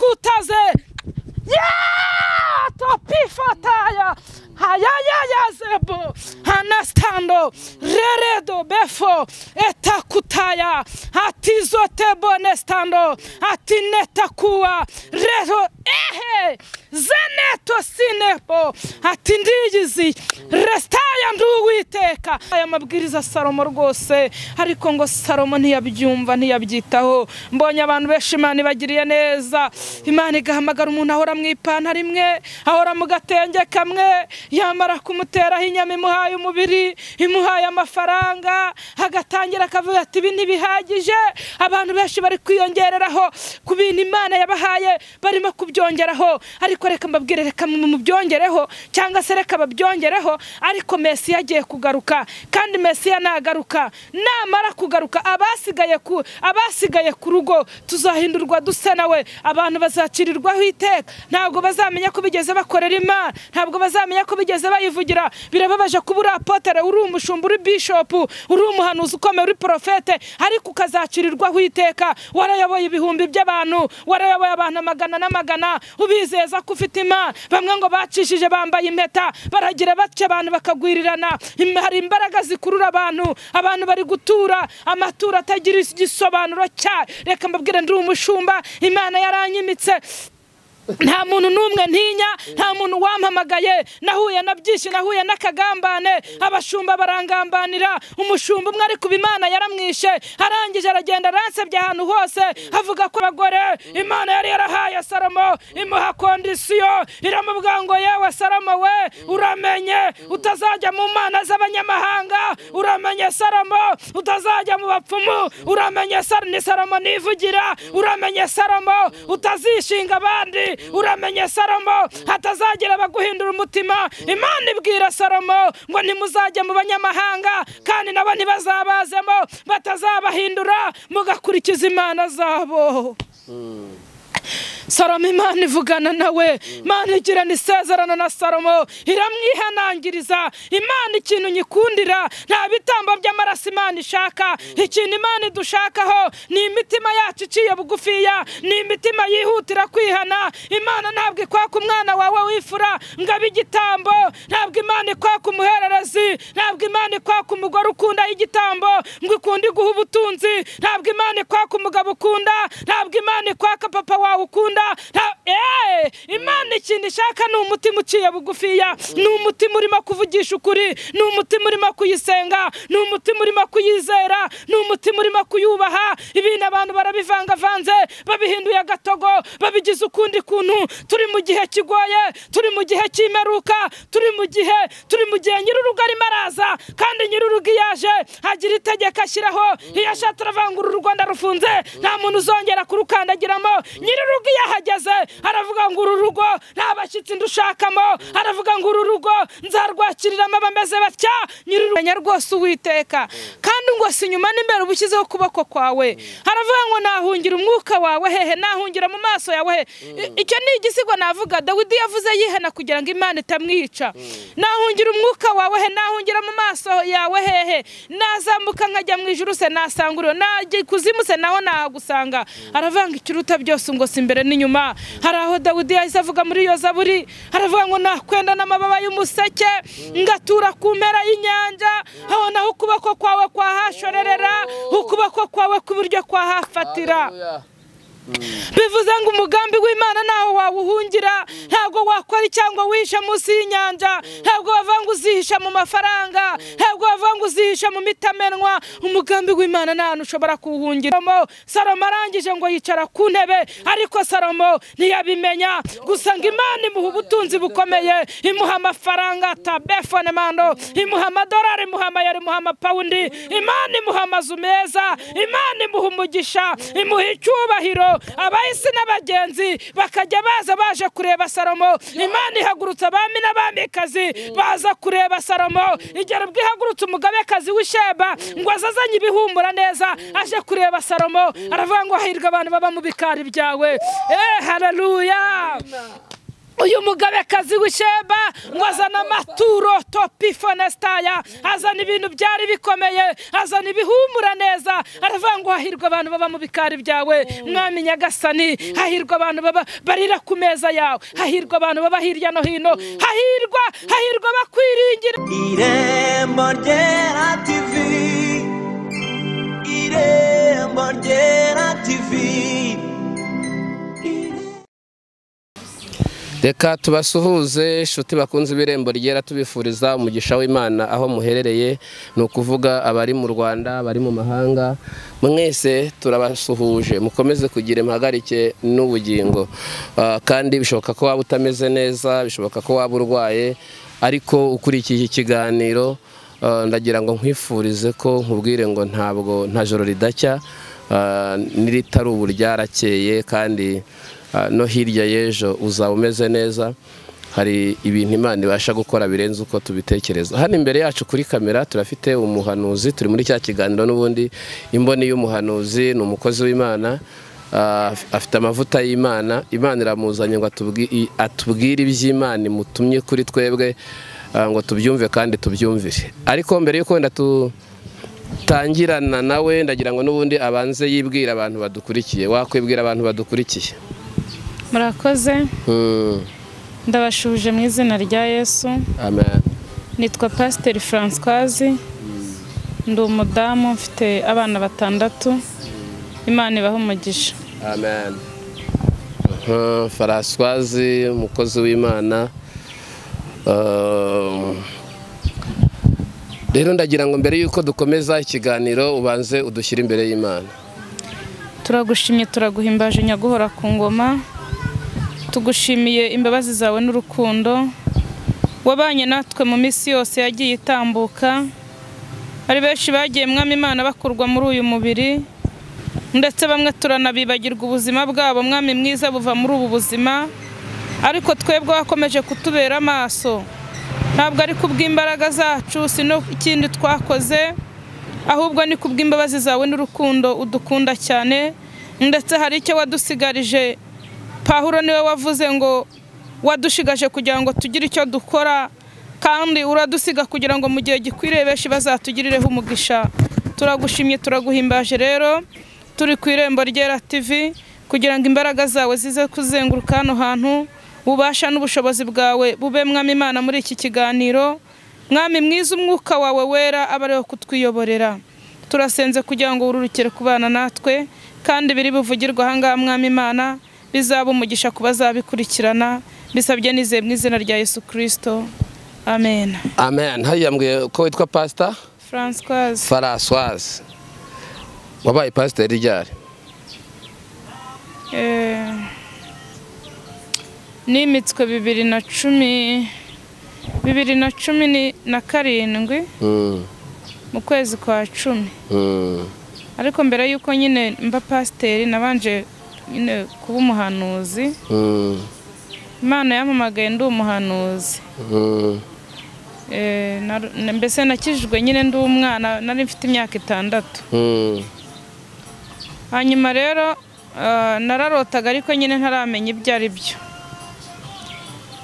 Kutaze! Yeah! Topifataya hayayayazebo hanastando. Reredo befo. Etakutaya. Atizotebo nestando atinetakuwa reto ehe. Zeneto sinepo. Ati ndiyizi resitaya nduwiteka aya mabwiriza salomo rwose. Ariko ngo salomo ntiyabyumva ntiyabyitaho mbonye abantu benshi imana ibagiriye neza. Imana igahamagara umuntu ahora mu ipantaro imwe ahora mu gatenge kamwe yamara kumuteraho inyama imuhaye umubiri imuhaye amafaranga agatangira akavuga ati ibi ntibihagije. Abantu benshi bari kwiyongereraho ku bintu imana yabahaye barimo kubyongeraho. Ariko reka mbabwire reka mubyongereho cyangwa se reka babyongereho ariko mesiya agiye kugaruka. Kandi mesiya nagaruka. Namara kugaruka abasigaye ku abasigaye ku rugo tuzahindurwa dusa nawe abantu bazacirirwaho iteka. Ntabwo bazamenya ko bigeze bakorera imana ntabwo bazamenya ko bigeze bayivugira. Birababaje kuba uri apotere uri umushumba uri bishopu uri umuhanuzi ukomeye uri porofete ariko ukazacirirwaho iteka warayoboye ibihumbi by'abantu warayoboye abantu amagana n'amagana. Ubizeza ko ufite imana bamwe ngo bacishije bambaye impeta. Baragira batya abantu bakagwirirana. Hari imbaraga zikurura abantu. Abantu bari gutura. Amaturo atagira igisobanuro cyayo reka mbabwire ndi umushumba. Imana yaranyimitse. Nta muntu n'umwe ntinya nta muntu wampamagaye nahuye na byinshi nahuye n'akagambane. Abashumba barangambanira umushumba umwe ariko imana yaramwishe. Arangije aragenda aransebye ahantu hose avuga ko abagore imana yari yarahaye salomo imuha kondisiyo iramubwira ngo yewe salomo we uramenye utazajya mu mana z'abanyamahanga uramenye salomo utazajya mu bapfumu uramenye ni salomo nivugira uramenye salomo utazishinga abandi. uramenye salomo hatazagira abaguhindura umutima. Imana ibwira salomo ngo ntimuzajye mu banyamahanga kandi nabo ntibazabazemo. Batazabahindura mugakurikiza imana zabo. Salomo imana ivugana nawe. Imana igirana isezerano na salomo. Iramwihanangiriza imana ikintu nyikundira. Nta bitambo by'amaraso imana ishaka. Ikintu imana idushakaho ni imitima yacu iciye bugufiya. Ni imitima yihutira kwihana. Imana ntabwo ikwaka umwana wawe wifura ngo abe igitambo. Ntabwo imana ikwaka umuhererezi. Ntabwo imana ikwaka umugore ukunda igitambo ngo ikunde iguha ubutunzi. Ntabwo imana ikwaka umugabo ukunda. Ntabwo imana ikwaka papa wawe ukunda. Imana ikintu ishaka ni umutima uciye bugufiya. Ni umutima urimo kuvugisha ukuri. Ni umutima urimo kuyisenga. Ni umutima urimo kuyizera. Ni umutima urimo kuyubaha. Ibintu abantu barabivangavanze. Babihinduye agatogo. Babigize ukundi kuntu. Turi mu gihe kigoye. Turi mu gihe cy'imeruka. Turi mu gihe turi mu gihe nyir'urugo arimo araza. Kandi nyir'urugo iyo aje agira itegeko ashyiraho. Iyo ashatse aravangura u rwanda rufunze. Nta muntu uzongera kurukandagiramo. Nyir'urugo iyo ahageze aravuga ngo uru rugo nta bashyitsi ndushakamo. Aravuga ngo uru rugo nzarwakiriramo abameze batya? Nyir'urumenya rwose uwiteka kandi ngo si inyuma n'imbere uba ushyizeho ukuboko kwawe. Aravuga ngo nahungira umwuka wawe hehe nahungira mu maso yawe he icyo ni igisigo navuga dawidi yavuze yihana kugira ngo imana itamwica. Nahungira umwuka wawe he nahungira mu maso yawe hehe. Nazambuka nkajya mu ijuru se nasanga uriyo najya ikuzimu se naho nahagusanga aravuga ngo ikiruta byose ngo si imbere n'inyuma hari aho dawidi yahise avuga muri iyo zaburi aravuga ngo nakwenda n'amababa y'umuseke ngatura ku mpera y'inyanja aho naho ukuboko kwawe kwahashorerera ukuboko kwawe kw'iburyo kwahafatira. Bivuze ngo umugambi w'imana ntaho wawuhungira ntabwo wakora cyangwa wihisha munsi y'inyanja ntabwo wavanga uzihisha mu mafaranga ntabwo wavanga uzihisha mu mitamenwa. Umugambi w'imana nta hantu ushobora kuwuhungiramo salomo arangije ngo yicara ku ntebe ariko salomo ntiyabimenya. Gusa ngo imana imuha ubutunzi bukomeye imuha amafaranga tabefone mando imuha amadolari imuha amayero imuha amapawundi. Imana imuha amazu meza imana imuha umugisha imuha icyubahiro abahisi n'abagenzi bakajya baza baje kureba salomo. Imana ihagurutsa abami n'abamikazi baza kureba salomo. Igera ubwo ihagurutse umugabekazi w'isheba ngo azazanye ibihumura neza aje kureba salomo. Aravuga ngo hahirwa abantu baba mu bikari byawe. Eee hararuya uyu mugabekazi w'isheba ngo azana amaturo topi fonesitaya azana ibintu byari bikomeye azana ibihumura neza. Aravuga ngo hahirwa abantu baba mu bikari byawe. Mwami nyagasani hahirwa abantu baba barira ku meza yawe. Hahirwa abantu baba hirya no hino. Hahirwa hahirwa bakwiringira. Irembo ryera tivi irembo ryera tivi reka tubasuhuze inshuti bakunze ibirembo ryera tubifuriza umugisha w'imana aho muherereye. Ni ukuvuga abari mu rwanda abari mu mahanga mwese turabasuhuje. Mukomeze kugira impagarike n'ubugingo. Ah, kandi bishoboka ko waba utameze neza bishoboka ko waba urwaye ariko ukurikiye iki kiganiro ah, ndagira ngo nkwifurize ko nkubwire ngo ntabwo nta joro ridacya Ah, n'iritari ubu ryarakeye kandi no hirya y'ejo uzaba umeze neza. Hari ibintu imana ibasha gukora birenze uko tubitekereza. Hano imbere yacu kuri kamera turafite umuhanuzi turi muri cya kiganiro n'ubundi. Imboni y'umuhanuzi ni umukozi w'imana Ah, afite amavuta y'imana. Imana iramuzanye ngo atubwire iby'imana imutumye kuri twebwe ah, ngo tubyumve kandi tubyumvire. Ariko mbere y'uko wenda tu tangirana nawe ndagira ngo n'ubundi abanze yibwira abantu badukurikiye wakwibwira abantu badukurikiye. Murakoze. Hmm, ndabashuje mu izina rya yesu. Nitwa pasiteri francoise. Ndi umudamu mfite abana batandatu. Imana ibaha umugisha. Amen. Hmm, faraswazi umukozi w'imana. Um, rero ndagira ngo mbere y'uko dukomeza ikiganiro ubanze udushyire imbere y'imana. Turagushimye turaguhimbaje nyaguhora ku ngoma. Tugushimiye imbabazi zawe n'urukundo. Wabanye natwe mu minsi yose yagiye itambuka. Hari benshi bagiye mwami imana bakurwa muri uyu mubiri. Ndetse bamwe turanabibagirwa ubuzima bwabo mwami mwiza buva muri ubu buzima. Ariko twebwe wakomeje kutubera amaso. Ntabwo ari kubw'imbaraga zacu si ikindi twakoze. Ahubwo ni kubw'imbabazi zawe n'urukundo udukunda cyane. Ndetse hari icyo wadusigarije pahuro ni we wavuze ngo wadushigaje kugira ngo tugire icyo dukora kandi uradusiga kugira ngo mu gihe gikwiriye benshi bazatugirireho umugisha. Turagushimye turaguhimbaje rero turi ku irembo ryera tv kugira ngo imbaraga zawe zize kuzenguruka hano hantu ububasha n'ubushobozi bwawe bube mwami imana muri iki kiganiro. Mwami mwiza umwuka wawe wera abe ari wo kutwiyoborera. Turasenze kugira ngo wururukire kubana natwe kandi biri buvugirwa ahangaha mwami imana. Bizaba umugisha ku bazabikurikirana bisabye nizeye mu izina rya yesu kirisito amen. Amen. Hariya mbwiye ko witwa pasita francoise. Faraswazi wabaye pasiteri ryari? Eh, nimitswe bibiri na cumi bibiri na cumi na karindwi Hmm, mu kwezi kwa cumi. Hmm, ariko mbere y'uko nyine mba pasiteri nabanje nyine kuba umuhanuzi. Hmm, imana yampamagaye ndi umuhanuzi. Hmm. Eh, mbese nakijijwe nyine ndi umwana nari mfite imyaka itandatu. Hmm, hanyuma rero ah, nararotaga ariko nyine ntaramenya ibyo ari byo.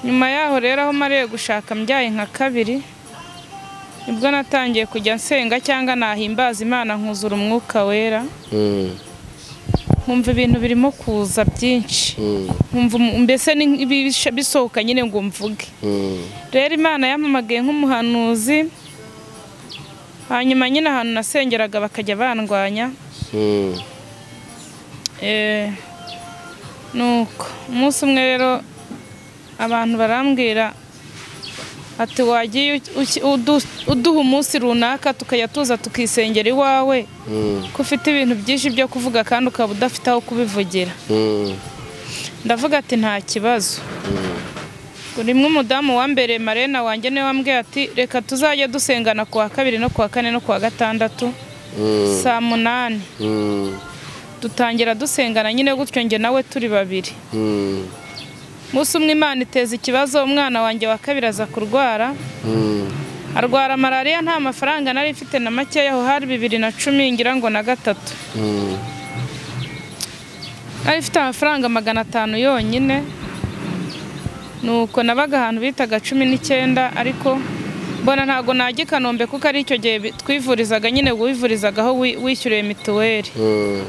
Nyuma yaho rero aho mariye gushaka mbyaye nka kabiri ni bwo natangiye kujya nsenga cyangwa nahimbaza imana nkuzura umwuka wera. Nkumva ibintu birimo kuza byinshi. Hmm, nkumva mbese bisohoka nyine ngo mvuge. Hmm. rero imana yampamagaye nk'umuhanuzi hanyuma nyine ahantu nasengeraga bakajya bandwanya. Hmm, Eh, nuko umunsi umwe rero abantu barambwira ati wagiye uduha umunsi runaka tukajya tuza tukisengera iwawe hmm, ko ufite ibintu byinshi byo kuvuga kandi ukaba udafite aho kubivugira. Hmm, ndavuga ati nta kibazo. Rimwe umudamu wambereye marena wanjye ni we wambwiye ati reka tuzajye dusengana ku wa kabiri no ku wa kane no ku wa gatandatu hmm, saa munani. Hmm, dutangira dusengana nyine gutyo njye nawe turi babiri. Hmm, umunsi umwe imana iteza ikibazo umwana wanjye wa kabiri aza kurwara. Hmm, arwara malariya nta mafaranga nari mfite na makeya aho hari bibiri na cumi ngira ngo na gatatu. Hmm, nari mfite amafaranga magana atanu yonyine. Nuko nabaga ahantu bitaga cumi n'icyenda ariko mbona ntabwo najya i kanombe kuko ari icyo gihe twivurizaga nyine wivurizagaho wi- wishyuriye mituweli. Mm.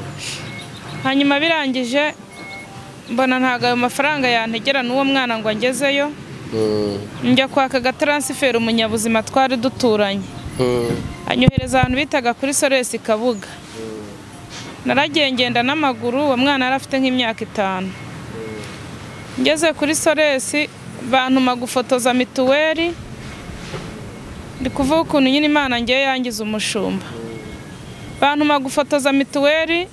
hanyuma birangije mbona ntabwo ayo mafaranga yantegera n'uwo mwana ngo angezeyo. Mm. njya kwaka agataransiferi umunyabuzima twari duturanye. Mm. anyohereza ahantu bitaga kuri soresi kabuga. Naragiye ngenda n'amaguru uwo mwana yari afite nk'imyaka itanu. Ngeze kuri soresi bantuma gufotoza mituweli. Ndi kuvuga ukuntu nyine imana ngewe yangiza umushumba. Bantuma gufotoza mituweli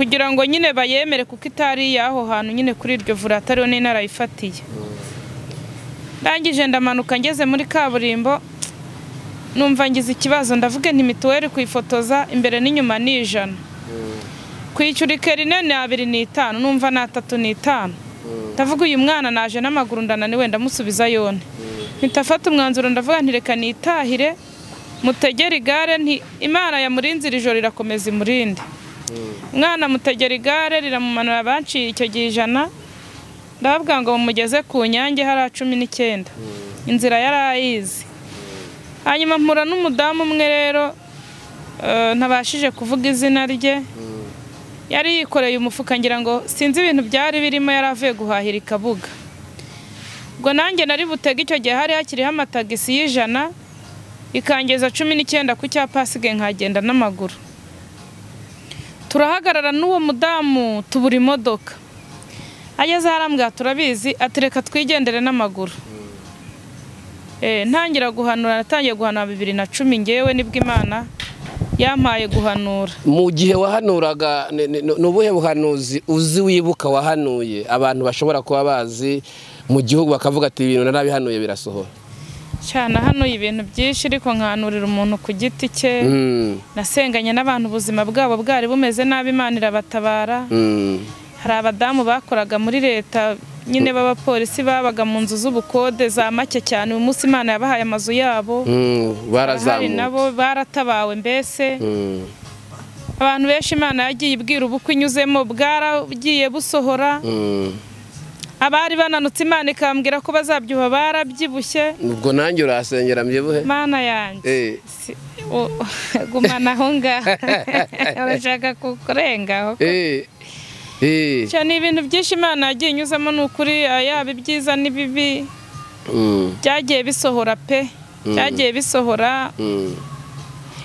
kugira ngo nyine bayemere kuko itari iy'aho hantu nyine kuri iryo vuriro atariho n'inarayifatiye ndangije ndamanuka ngeze muri kaburimbo numva ngize ikibazo ndavuga nti mituweli kuyifotoza imbere n'inyuma ni ijana kwishyura ikerine ni abiri n'itanu numva ni atatu n'itanu ndavuga uyu mwana naje n'amaguru ndananiwe ndamusubiza yone. Mpita afata umwanzuro ndavuga nti reka nitahire mutegere igare nti imana yamurinze iri joro irakomeza imurinde. Umwana mutegera igare riramumanura banciye icyo gihe ijana. Ndababwira ngo mumugeze ku nyange hariya cumi n'icyenda. Inzira yari ayizi. Hanyuma mpura n'umudamu umwe rero eh, ntabashije kuvuga izina rye. Yari yikoreye umufuka ngira ngo sinzi ibintu byari birimo yari avuye guhahira i kabuga. Ubwo nanjye nari butege icyo gihe hari hakiriho amatagisi y'ijana ikangeza cumi n'icyenda ku cyapa hasigaye nkagenda n'amaguru. Turahagarara n'uwo mudamu tubura imodoka. Ageze arambwira turabizi ati reka twigendere n'amaguru. Eh, ntangira guhanura natangiye guhanura bibiri na cumi ngewe ni bwo imana yampaye guhanura. Mu gihe wahanuraga ni ubuhe buhanuzi uzi wibuka wahanuye? Abantu bashobora kuba bazi mu gihugu bakavuga ati ibintu narabihanuye birasohora. Cyane hano ibintu byinshi ariko nkanurira umuntu ku giti cye. Mm, nasenganye n'abantu ubuzima bwabo bwari bumeze nabi imana irabatabara. Mm, hari abadamu bakoraga muri leta nyine b'abapolisi babaga mu nzu z'ubukode za make cyane. Uyu munsi imana yabahaye amazu yabo. Mm, barahari barazamuka nabo baratabawe mbese. Abantu benshi imana yagiye ibwira ubukwe inyuzemo bwaragiye busohora. Abari bananutse imana ikambwira ko bazabyuha barabyibushye. Ubwo nanjye urahasengera mbyibuhe mana yanjye. Eh, gumana aho ngaho urashaka kurengaho eh, eh, ni ibintu byinshi imana yagiye inyuzamo ni ukuri ah, yaba ibyiza n'ibibi. Mm, byagiye bisohora pe. Byagiye bisohora. Mm,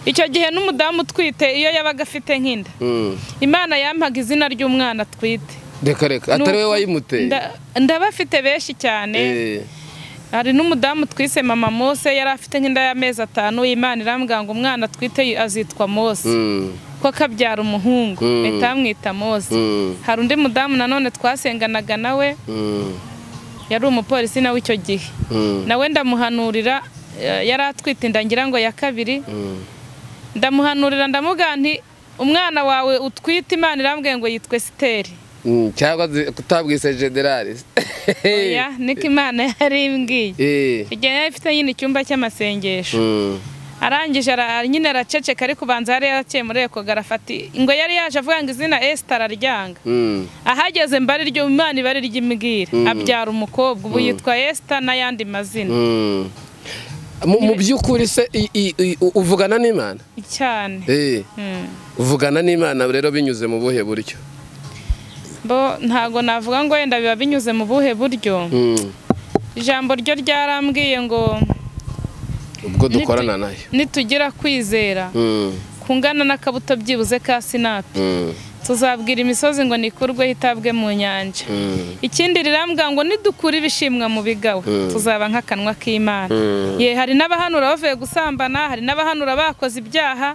icyo gihe n'umudamu utwite iyo yabaga afite nk'inda. Mm. imana yampaga izina ry'umwana atwite reka reka atari wowe wayimuteye Nda- ndaba afite benshi cyane. Eh, hari n'umudamu twise mama mose yari afite nk'inda y'amezi atanu imana irambwira ngo umwana atwite azitwa mose. Mm, ko akabyara umuhungu. Leta yamwita mose. Mm, hari undi mudamu nanone twasenganaga nawe yari umupolisi nawe icyo gihe. Nawe ndamuhanurira eh, yari atwite inda ngira ngo ya kabiri. Ndamuhanurira ndamubwira nti umwana wawe utwite imana irambwiye ngo yitwe siteri. Cyangwa zi- kutabwise generali oya niko imana yari imbwiye Eh, igihe yari ifite nyine icyumba cy'amasengesho. Mm, arangije ara- nyine araceceka ariko ubanza yari yaraciye muri ngo yari yaje avuga ngo izina esita araryanga. Mm, ahageze mbari ryo imana ibari ry'imbwira abyara umukobwa ubu yitwa esita n'ayandi mazina. Mm. mu by'ukuri se uvugana n'imana? Cyane Eh, Mm. uvugana n'imana rero binyuze mu buhe buryo. Bo ntago navuga ngo wenda biba binyuze mu buhe buryo. Mm, ijambo ryo ryarambwiye ngo ubwo dukorana na yo. nitugira kwizera. Mm, kungana n'akabuto byibuze ka sinapi. Mm, tuzabwira imisozi ngo nikurwe hitabwe mu nyanja. Ikindi rirambwira ngo nidukura ibishimwa mu bigawa tuzaba nk'akanwa k'imana. Ye hari n'abahanura bavuye gusambana hari n'abahanura bakoze ibyaha.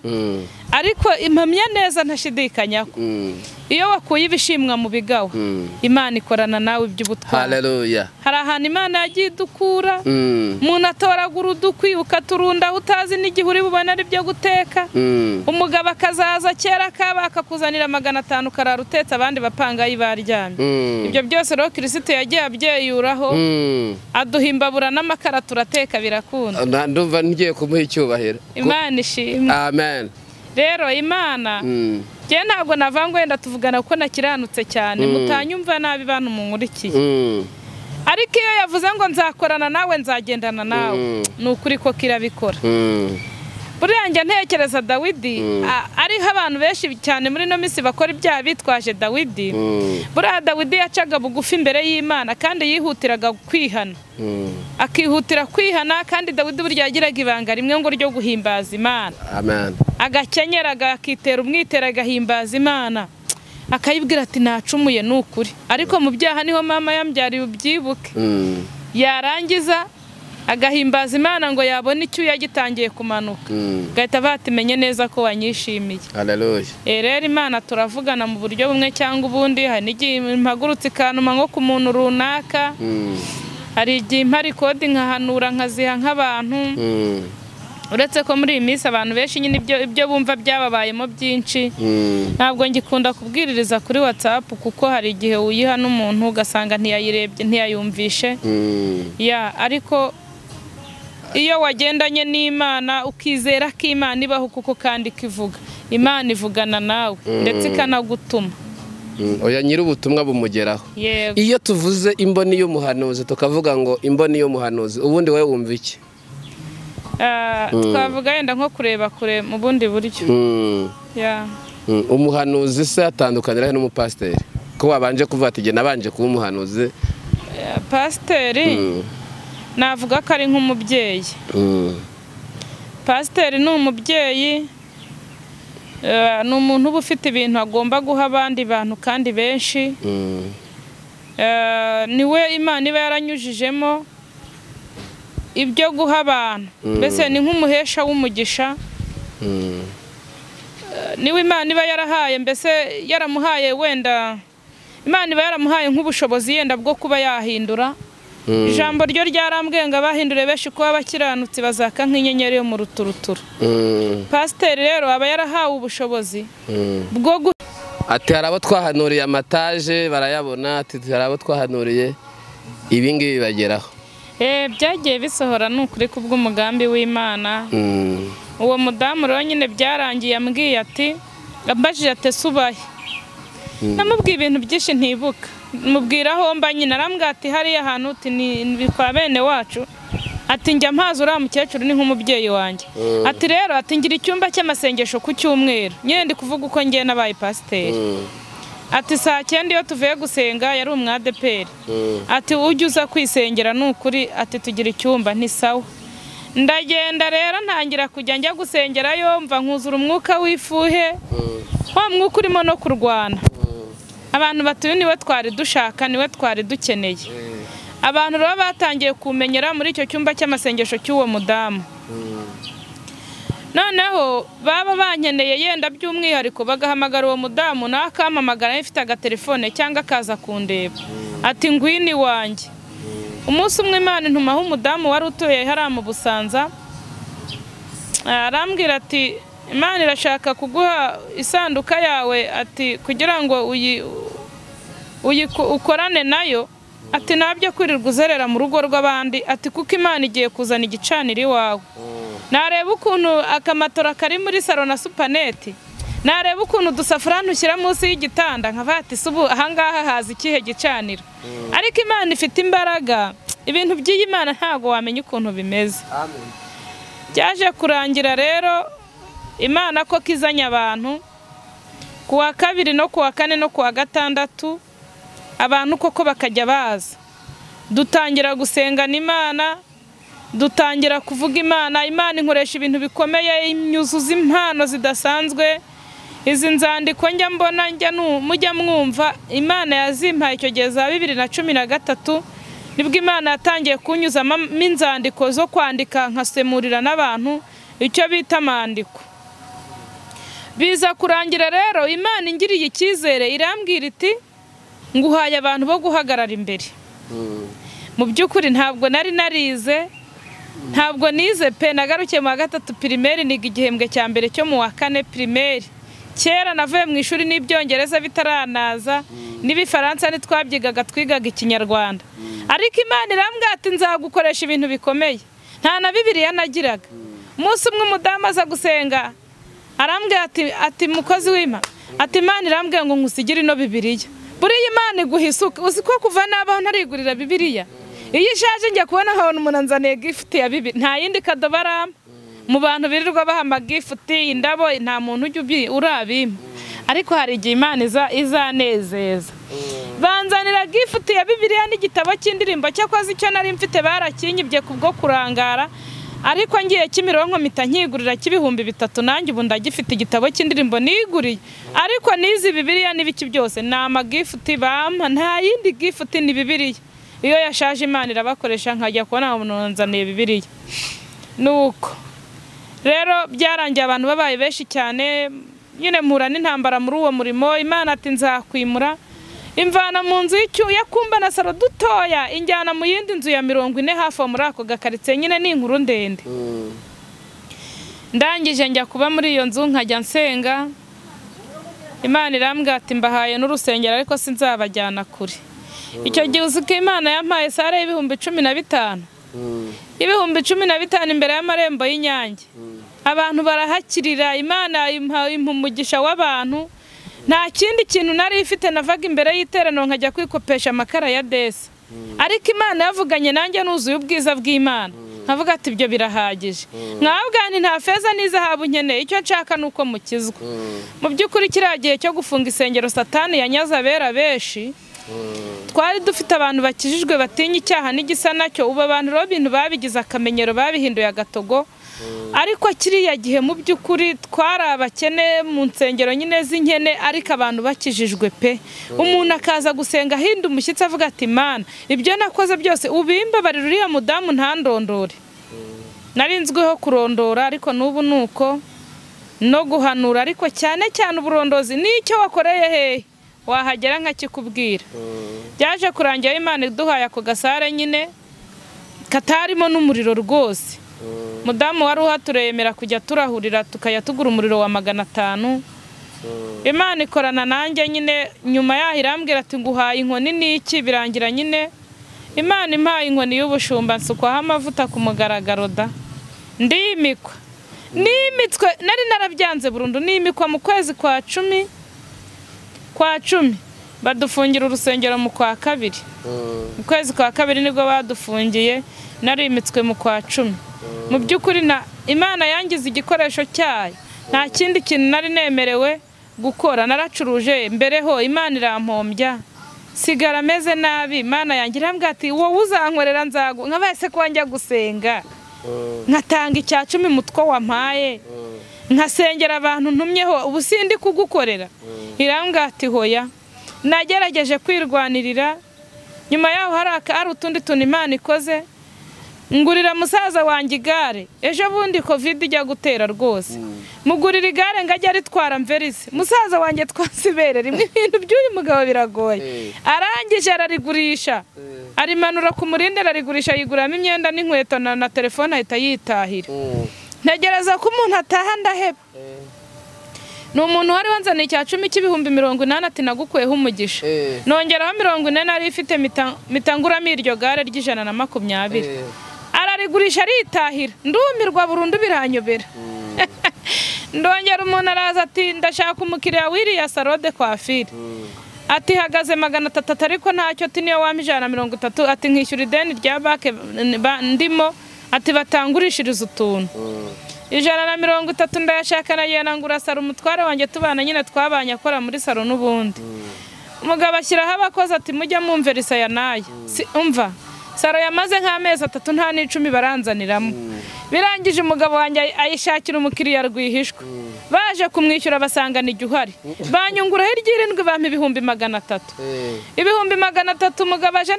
Ariko impamya neza ntashidikanya ko. Mm, iyo wakuye ibishimwa mu bigawa mm. imana ikorana nawe iby'ubutwari. Hari ahantu imana yagiye idukura. Mm, umuntu atoragura udukwi ukaturunda utazi n'igihe uri bubone ari byo guteka. Umugabo akazaza kera kaba akakuzanira magana atanu ukarara utetse abandi bapangayi baryamye. Ibyo byose rero kirisito yagiye abyeyuraho. Aduha imbabura n'amakara turateka birakunda. Ndumva ngiye kumuha icyubahiro. Imana ishimwe. Amen. Rero imana Mm, njyewe ntabwo navuga ngo wenda tuvugana kuko nakiranutse cyane Mm. mutanyumva nabi bantu munkurikiye mm, ariko iyo yavuze ngo nzakorana nawe nzagendana nawe Mm. ni ukuri ko kirabikora Mm. Buriya njya ntekereza dawidi a- ariho abantu benshi cyane muri ino minsi bakora ibyaha bitwaje dawidi. Mm. buriya dawidi yacaga bugufi imbere y'imana kandi yihutiraga kwihana. Mm. akihutira kwihana kandi dawidi burya yagiraga ibanga rimwe ngo ryo guhimbaza imana. Amen. Agakenyera akitera umwitero agahimbaza imana. Akayibwira ati nacumuye ni ukuri ariko mu byaha ni ho mama yambyariye ubyibuke. Mm. yarangiza agahimbaza imana ngo yabone icyuya gitangiye kumanuka. Mm. gahita batimenye neza ko wanyishimiye. Eh, rero imana turavugana mu buryo bumwe cyangwa ubundi hari n'igihe mpagurutse ikanuma nko ku muntu runaka. Mm. hari igihe impari kode nkahanura nkaziha nk'abantu. Mm. uretse ko muri iyi minsi abantu benshi nyine ibyo, bumva byababayemo byinshi. Ntabwo ngikunda kubwiririza kuri watsapu kuko hari igihe uyiha n'umuntu ugasanga ntiyayirebye ntiyayumvishe. Ya ariko iyo wagendanye n'imana ukizera ko imana ibaho kuko kandi ikivuga imana ivugana nawe ndetse ikanagutuma. Mm. oya nyir'ubutumwa bumugeraho. Yego. Iyo tuvuze imboni y'umuhanuzi tukavuga ngo imboni y'umuhanuzi ubundi wowe wumva iki? Ah, twavuga yenda nko kureba kure mu bundi buryo. Mm. Mm. umuhanuzi se atandukanira he n'umupasiteri? Ko wabanje kuvuga ati jye nabanje kuba umuhanuzi? Ya, pasiteri? Mm. Navuga ko ari nk'umubyeyi Mm. pasiteri ni umubyeyi eh, ni umuntu uba ufite ibintu agomba guha abandi bantu kandi benshi Mm. Eh, ni we imana iba yaranyujijemo ibyo guha abantu mbese ni nk'umuhesha w'umugisha Mm. Eh, ni we imana iba yarahaye mbese yaramuhaye wenda imana iba yaramuhaye nk'ubushobozi yenda bwo kuba yahindura Mm. Ijambo ryo ryarambwiye ngo abahindure benshi kuba abakiranutsi bazaka nk'inyenyeri yo mu ruturuturu. Mm. pasiteri rero aba yarahawe ubushobozi Mm. bwo gu- ati hari abo twahanuriye amataje barayabona. Ati hari abo twahanuriye ibi ngibi bibageraho. Eh, byagiye bisohora ni ukuri kubw'umugambi w'imana. Mm. uwo mudamu rero nyine byarangiye ambwiye ati ambajije ati ese ubahe namubwiye ibintu byinshi ntibuka. Mubwira aho mba nyine arambwira ati hariya hantu uti ni kwa bene wacu. Ati njya mpazi uriya mukecuru ni nk'umubyeyi wanjye. Ati rero ati ngira icyumba cy'amasengesho ku cyumweru. Nyine ndi kuvuga uko ngiye nabaye pasiteri. Mm. ati saa cyenda iyo tuvuye gusenga yari umwadeperi Mm. ati ujya uza kwisengera ni ukuri ati tugira icyumba ntisawa ndagenda rero ntangira kujya njya gusengerayo mva nkuzura umwuka w'ifuhe. Mm. wa mwuka urimo no kurwana. Abantu batuye ni we twari dushaka ni we twari dukeneye. Abantu rero batangiye kumenyera muri icyo cyumba cy'amasengesho cy'uwo mudamu. Noneho baba bankeneye yenda by'umwihariko bagahamagara uwo mudamu nawe akampamagara ifite agatelefone cyangwa akaza kundeba. Ati ngwino iwanjye. Umunsi umwe imana intumaho umudamu wari utuye hariya mu busanza arambwira ati imana irashaka kuguha isanduka yawe ati kugira ngo ukorane na yo. Ati ntabyo kwirirwa uzerera mu rugo rw'abandi. Ati kuko imana igiye kuzana igicaniro iwawe. Nareba ukuntu akamatora kari muri salo na supaneti nareba ukuntu udusafuriya ushyira munsi y'igitanda nka vati ubu ahangaha haza ikihe gicaniro? Ariko imana ifite imbaraga ibintu by'iyi mana ntabwo wamenya ukuntu bimeze. Byaje kurangira rero imana ko kizanye abantu ku wa kabiri no ku wa kane no ku wa gatandatu abantu koko bakajya baza. Dutangira gusengana imana dutangira kuvuga imana. Imana inkoresha ibintu bikomeye imyuzuza impano zidasanzwe. Izi nzandiko njya mbona njya mujya mwumva. Imana yazimpaye icyo gihe za bibiri na cumi na gatatu ni bwo imana yatangiye kunyuzamo inzandiko zo kwandika nkasemurira n'abantu icyo bita amandiko. Biza kurangira rero imana ingiriye icyizere irambwira iti nguhaye abantu bo guhagarara imbere. Mu by'ukuri ntabwo nari narize ntabwo nize pe nagarukiye mu wa gatatu pirimeri niga igihembwe cya mbere cyo mu wa kane pirimeri. Kera navuye mu ishuri n'ibyongereza bitaranaza n'ibifaransa ntitwabyigaga twigaga ikinyarwanda. Ariko imana irambwira ati nzagukoresha ibintu bikomeye. Nta na bibiriya nagiraga. Umunsi umwe umudamu aza gusenga arambwira ati mukozi w'ima ati imana irambwira ngo nkusigire ino bibiriya buriya imana iguha isuka uzi ko kuva nabaho ntarigurira bibiriya iyo ishaje njya kubona nkabona umuntu anzaniye gifuti ya bibiri nta yindi kado barama mu bantu birirwa baha amagifuti indabo nta muntu ujya urabima. Ariko hari igihe imana iza izanezeza. Banzanira gifuti ya bibiriya n'igitabo cy'indirimbo cyakoze icyo nari mfite barakinyibye kubwo kurangara. Ariko ngiye kimironko mpita nkigurira cy'ibihumbi bitatu nanjye ubu ndagifite igitabo cy'indirimbo niguriye. Ariko n'izi bibiriya n'ibiki byose ni amagifuti bampa nta yindi gifuti ni bibiriya iyo yashaje imana irabakoresha nkajya kubona wanzaniye bibiriya nuko. Rero byarangiye abantu babaye benshi cyane nyine mpura n'intambara muri uwo murimo imana ati nzakwimura. Imvana mu nzu y'icyu ya kumba na saro dutoya injyana mu yindi nzu ya mirongo ine hafi aho muri ako gakaritsiye nyine ni inkuru ndende. Ndangije njya kuba muri iyo nzu nkajya nsenga. Imana irambwira ati mbahaye n'urusengero ariko sinzabajyana kure. Icyo gihe uzi ko imana yampaye sare y'ibihumbi cumi na bitanu. Ibihumbi cumi na bitanu imbere y'amarembo y'inyange. Abantu barahakirira imana umugisha w'abantu. Nta kindi kintu nari ifite navaga imbere y'iteraniro nkajya kwikopesha amakara ya desi ariko imana yavuganye nanjye nuzuye ubwiza bw'imana. Nkavuga ati ibyo birahagije. Mwabwani nta feza n'izahabu nkeneye icyo nshaka ni uko mukizwa. Mu by'ukuri kiriya gihe cyo gufunga isengero satani yanyaze abera benshi twari dufite abantu bakijijwe batinya icyaha n'igisa na cyo. Ubu abantu rero ibintu babigize akamenyero babihinduye agatogo. Ariko kiriya gihe mu by'ukuri twari abakene mu nsengero nyine z'inkene ariko abantu bakijijwe pe. Umuntu akaza gusenga ahinda umushyitsi avuga ati mana ibyo nakoze byose ubimbabarira uriya mudamu ntandondore. Nari nzwiho kurondora ariko n'ubu ni uko no guhanura ariko cyane cyane uburondozi n'icyo wakoreye hehe wahagera nkakikubwira. Byaje kurangira imana iduhaye ako gasare nyine katarimo n'umuriro rwose. Mudamu wari uhaturemera kujya turahurira tukajya tugura umuriro wa magana atanu. Imana ikorana nanjye nyine nyuma yaho irambwira ati nguhaye inkoni n'iki? Birangira nyine. Imana impaye inkoni y'ubushumba nsukwaho amavuta ku mugaragaro da. Ndimikwa. Nimitswe nari narabyanze burundu nimikwa mu kwezi kwa cumi. Kwa cumi. Badufungira urusengero mu kwa kabiri. Mu kwezi kwa kabiri ni bwo badufungiye narimitswe mu kwa cumi. Mu by'ukuri na imana yangize igikoresho cyayo. Nta kindi kintu nari nemerewe gukora. Naracuruje mbereho imana irampombya. Sigara ameze nabi. Imana yanjye irambwira ati wowe uzankorera nzagu nka wese ko njya gusenga. Nkatanga icya cumi mu two wampaye nkasengera abantu ntumyeho ubu sindi kugukorera. Irambwira ati hoya. Nagerageje kwirwanirira. Nyuma yaho hari utundi tuntu imana ikoze. Ngurira musaza wanjye igare. Ejo bundi kovide ijya gutera rwose. Mugurira igare ngo ajye aritwara mverise musaza wanjye twasibere. Rimwe ibintu by'uyu mugabo biragoye. Arangije ararigurisha. Arimanura ku murindi ararigurisha yiguramo imyenda n'inkweto na, na telefone ahita yitahira. Ntegereza ko umuntu ataha ndaheba. Ni umuntu wari wanzaniye icya cumi cy'ibihumbi mirongo inani ati nagukuyeho umugisha. Eh. nongeraho mirongo ine nari ifite mita- mitanguramo iryo gare ry'ijana na makumyabiri. Ararigurisha aritahira. Ndumirwa burundu biranyobera. Ndongera umuntu araza ati ndashaka umukiriya wiriya salode kwa fili ati hagaze magana atatu ariko ntacyo ati niyo wampa ijana na mirongo itatu. Ati nkishyura ideni rya banke ba- ndimo. Ati batangurishiriza utuntu. Ijana na mirongo itatu ndayashaka nagenda ngura saro umutware wanjye tubana nyine twabanye akora muri saro n'ubundi. Umugabo ashyiraho abakozi ati mujya mwumvira isaya na yo si umva? Saro yamaze nk'amezi atatu nta n'icumi baranzaniramo birangije umugabo wanjye ay- ayishakira umukiriya rwihishwa. Baje kumwishyura basanga ni uhari banyunguraho iry'irindwi bampa ibihumbi magana atatu. Ibihumbi magana atatu umugabo aje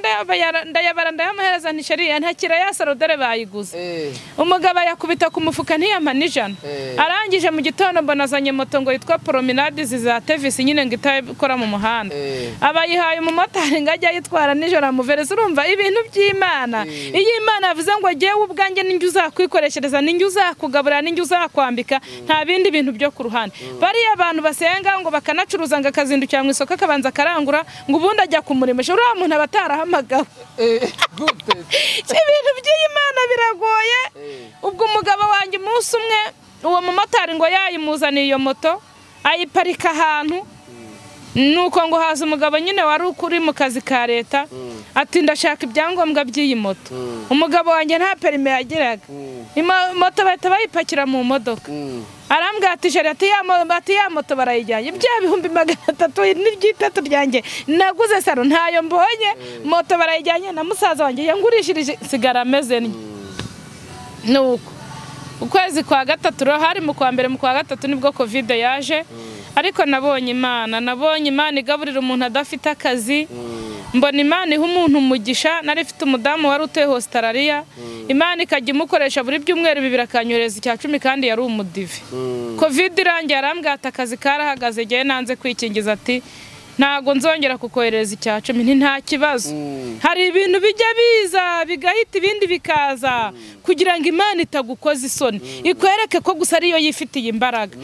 ndayabara ndayamuhereza ntishariya ntakira ya saro dore bayiguze umugabo ayakubita ku mufuka ntiyampa n'ijana. Arangije mu gitondo mbona azanye moto ngo yitwa porominade za tevisi nyine ngo itakora mu muhanda. Aba yihaye umumotari ngo ajye ayitwara nijoro amuvereza urumva ibintu by'imana. Iyo imana yavuze ngo jyewe ubwanjye ninjye uzakwikoreshereza ninjye uzakugaburira ninjye uzakwambika nta bindi bintu byo ku ruhande. Bariya abantu basenga ngo bakanacuruza ngo akazindukira mu isoko akabanza akarangura ngo ubundi ajya kumurimisha uriya muntu aba atarahamagawe. Ibintu by'imana biragoye. Ubwo umugabo wanjye umunsi umwe uwo mumotari ngo yayimuzaniye iyo moto ayiparika ahantu nuko ngo haza umugabo nyine wari uri mu kazi ka leta ati ndashaka ibyangombwa by'iyi moto. Umugabo wanjye nta perime yagiraga. Imo- moto bahita bayipakira mu modoka. Arambwira ati jari ati ya moto barayijyanye. Bya bihumbi magana atatu n'iryitatu ryanjye naguze saro ntayo mbonye. Moto barayijyanye na musaza wanjye yangurishirije sigara ameze nuko. Ukwezi kwa gatatu rero hari mu kwa mbere mu kwa gatatu ni bwo kovide yaje. Ariko nabonye imana. Nabonye imana igaburira umuntu adafite akazi. Mbona imana iha umuntu umugisha nari ifite umudamu wari utuye hositarariya imana ikajya imukoresha buri byumweru bibiri akanyohereza icya cumi kandi yari umudive kovide irangiye arambwira ati akazi karahagaze igihe nanze kwikingiza. Ati ntabwo nzongera kukohereza icya cumi nti nta kibazo. Hari ibintu bijya biza bigahita ibindi bikaza. Kugira ngo imana itagukoza isoni. Ikwereke ko gusa ariyo yifitiye imbaraga.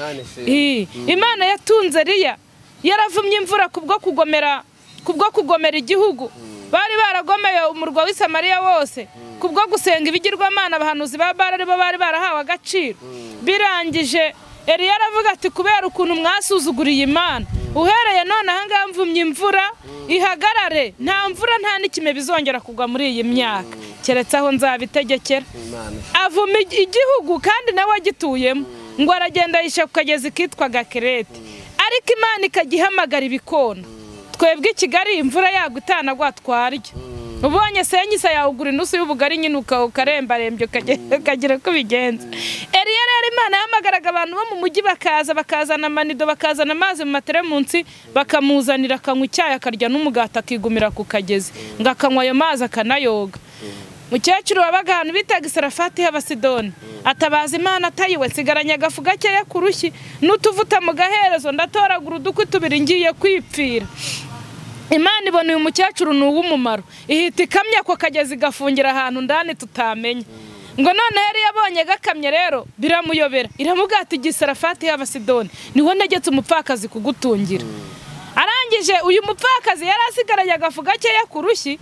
Imana yatunze riya yaravumye imvura kubwo kugomera kubwo kugomera igihugu. Bari baragomeye umurwa w'i Samariya wose. Kubwo gusenga ibigirwamana abahanuzi ba Bali ari bo bari barahawe agaciro. Birangije Eliya aravuga ati kubera ukuntu mwasuzuguriye imana. Uhereye none ahangaha mvumye imvura. Ihagarare. Nta mvura nta n'ikime bizongera kugwa muri iyi myaka. Keretse aho nzabitegekera. Avuma igi- igihugu kandi nawe agituyemo. Ngo aragenda yishyira ku kagezi kitwaga kerete ariko imana ikajya ihamagara ibikona twebwe i kigali imvura yagwa itanagwa twarya ubonye senyisa yawugura inusu y'ubugari nyine uka- ukarembarembye ukagira ukagira uko ubigenza eriya rero imana yahamagaraga abantu bo mu mujyi bakaza bakazana amanido bakazana amazi mu materemunsi bakamuzanira akanywa icyayi akarya n'umugati akigumira ku kagezi. Ngo akanywa ayo mazi akanayoga. Mukecuru wabaga ahantu bitaga isarafati y'abasidoni. Atabaza imana atayiwe. Nsigaranye agafu gakeya ku rushyi n'utuvuta mu gaherezo ndatoragura udukwi tubiri ngiye kwipfira. Imana ibona uyu mukecuru ni uw'umumaro. Ihita ikamya ako kagezi igafungira ahantu ndani tutamenya. Ngo none yari yabonye gakamye rero biramuyobera. Iramubwira ati igisarafati y'abasidoni ni ho negetse umupfakazi kugutungira. Arangije uyu mupfakazi yari asigaranye agafu gakeya ku rushyi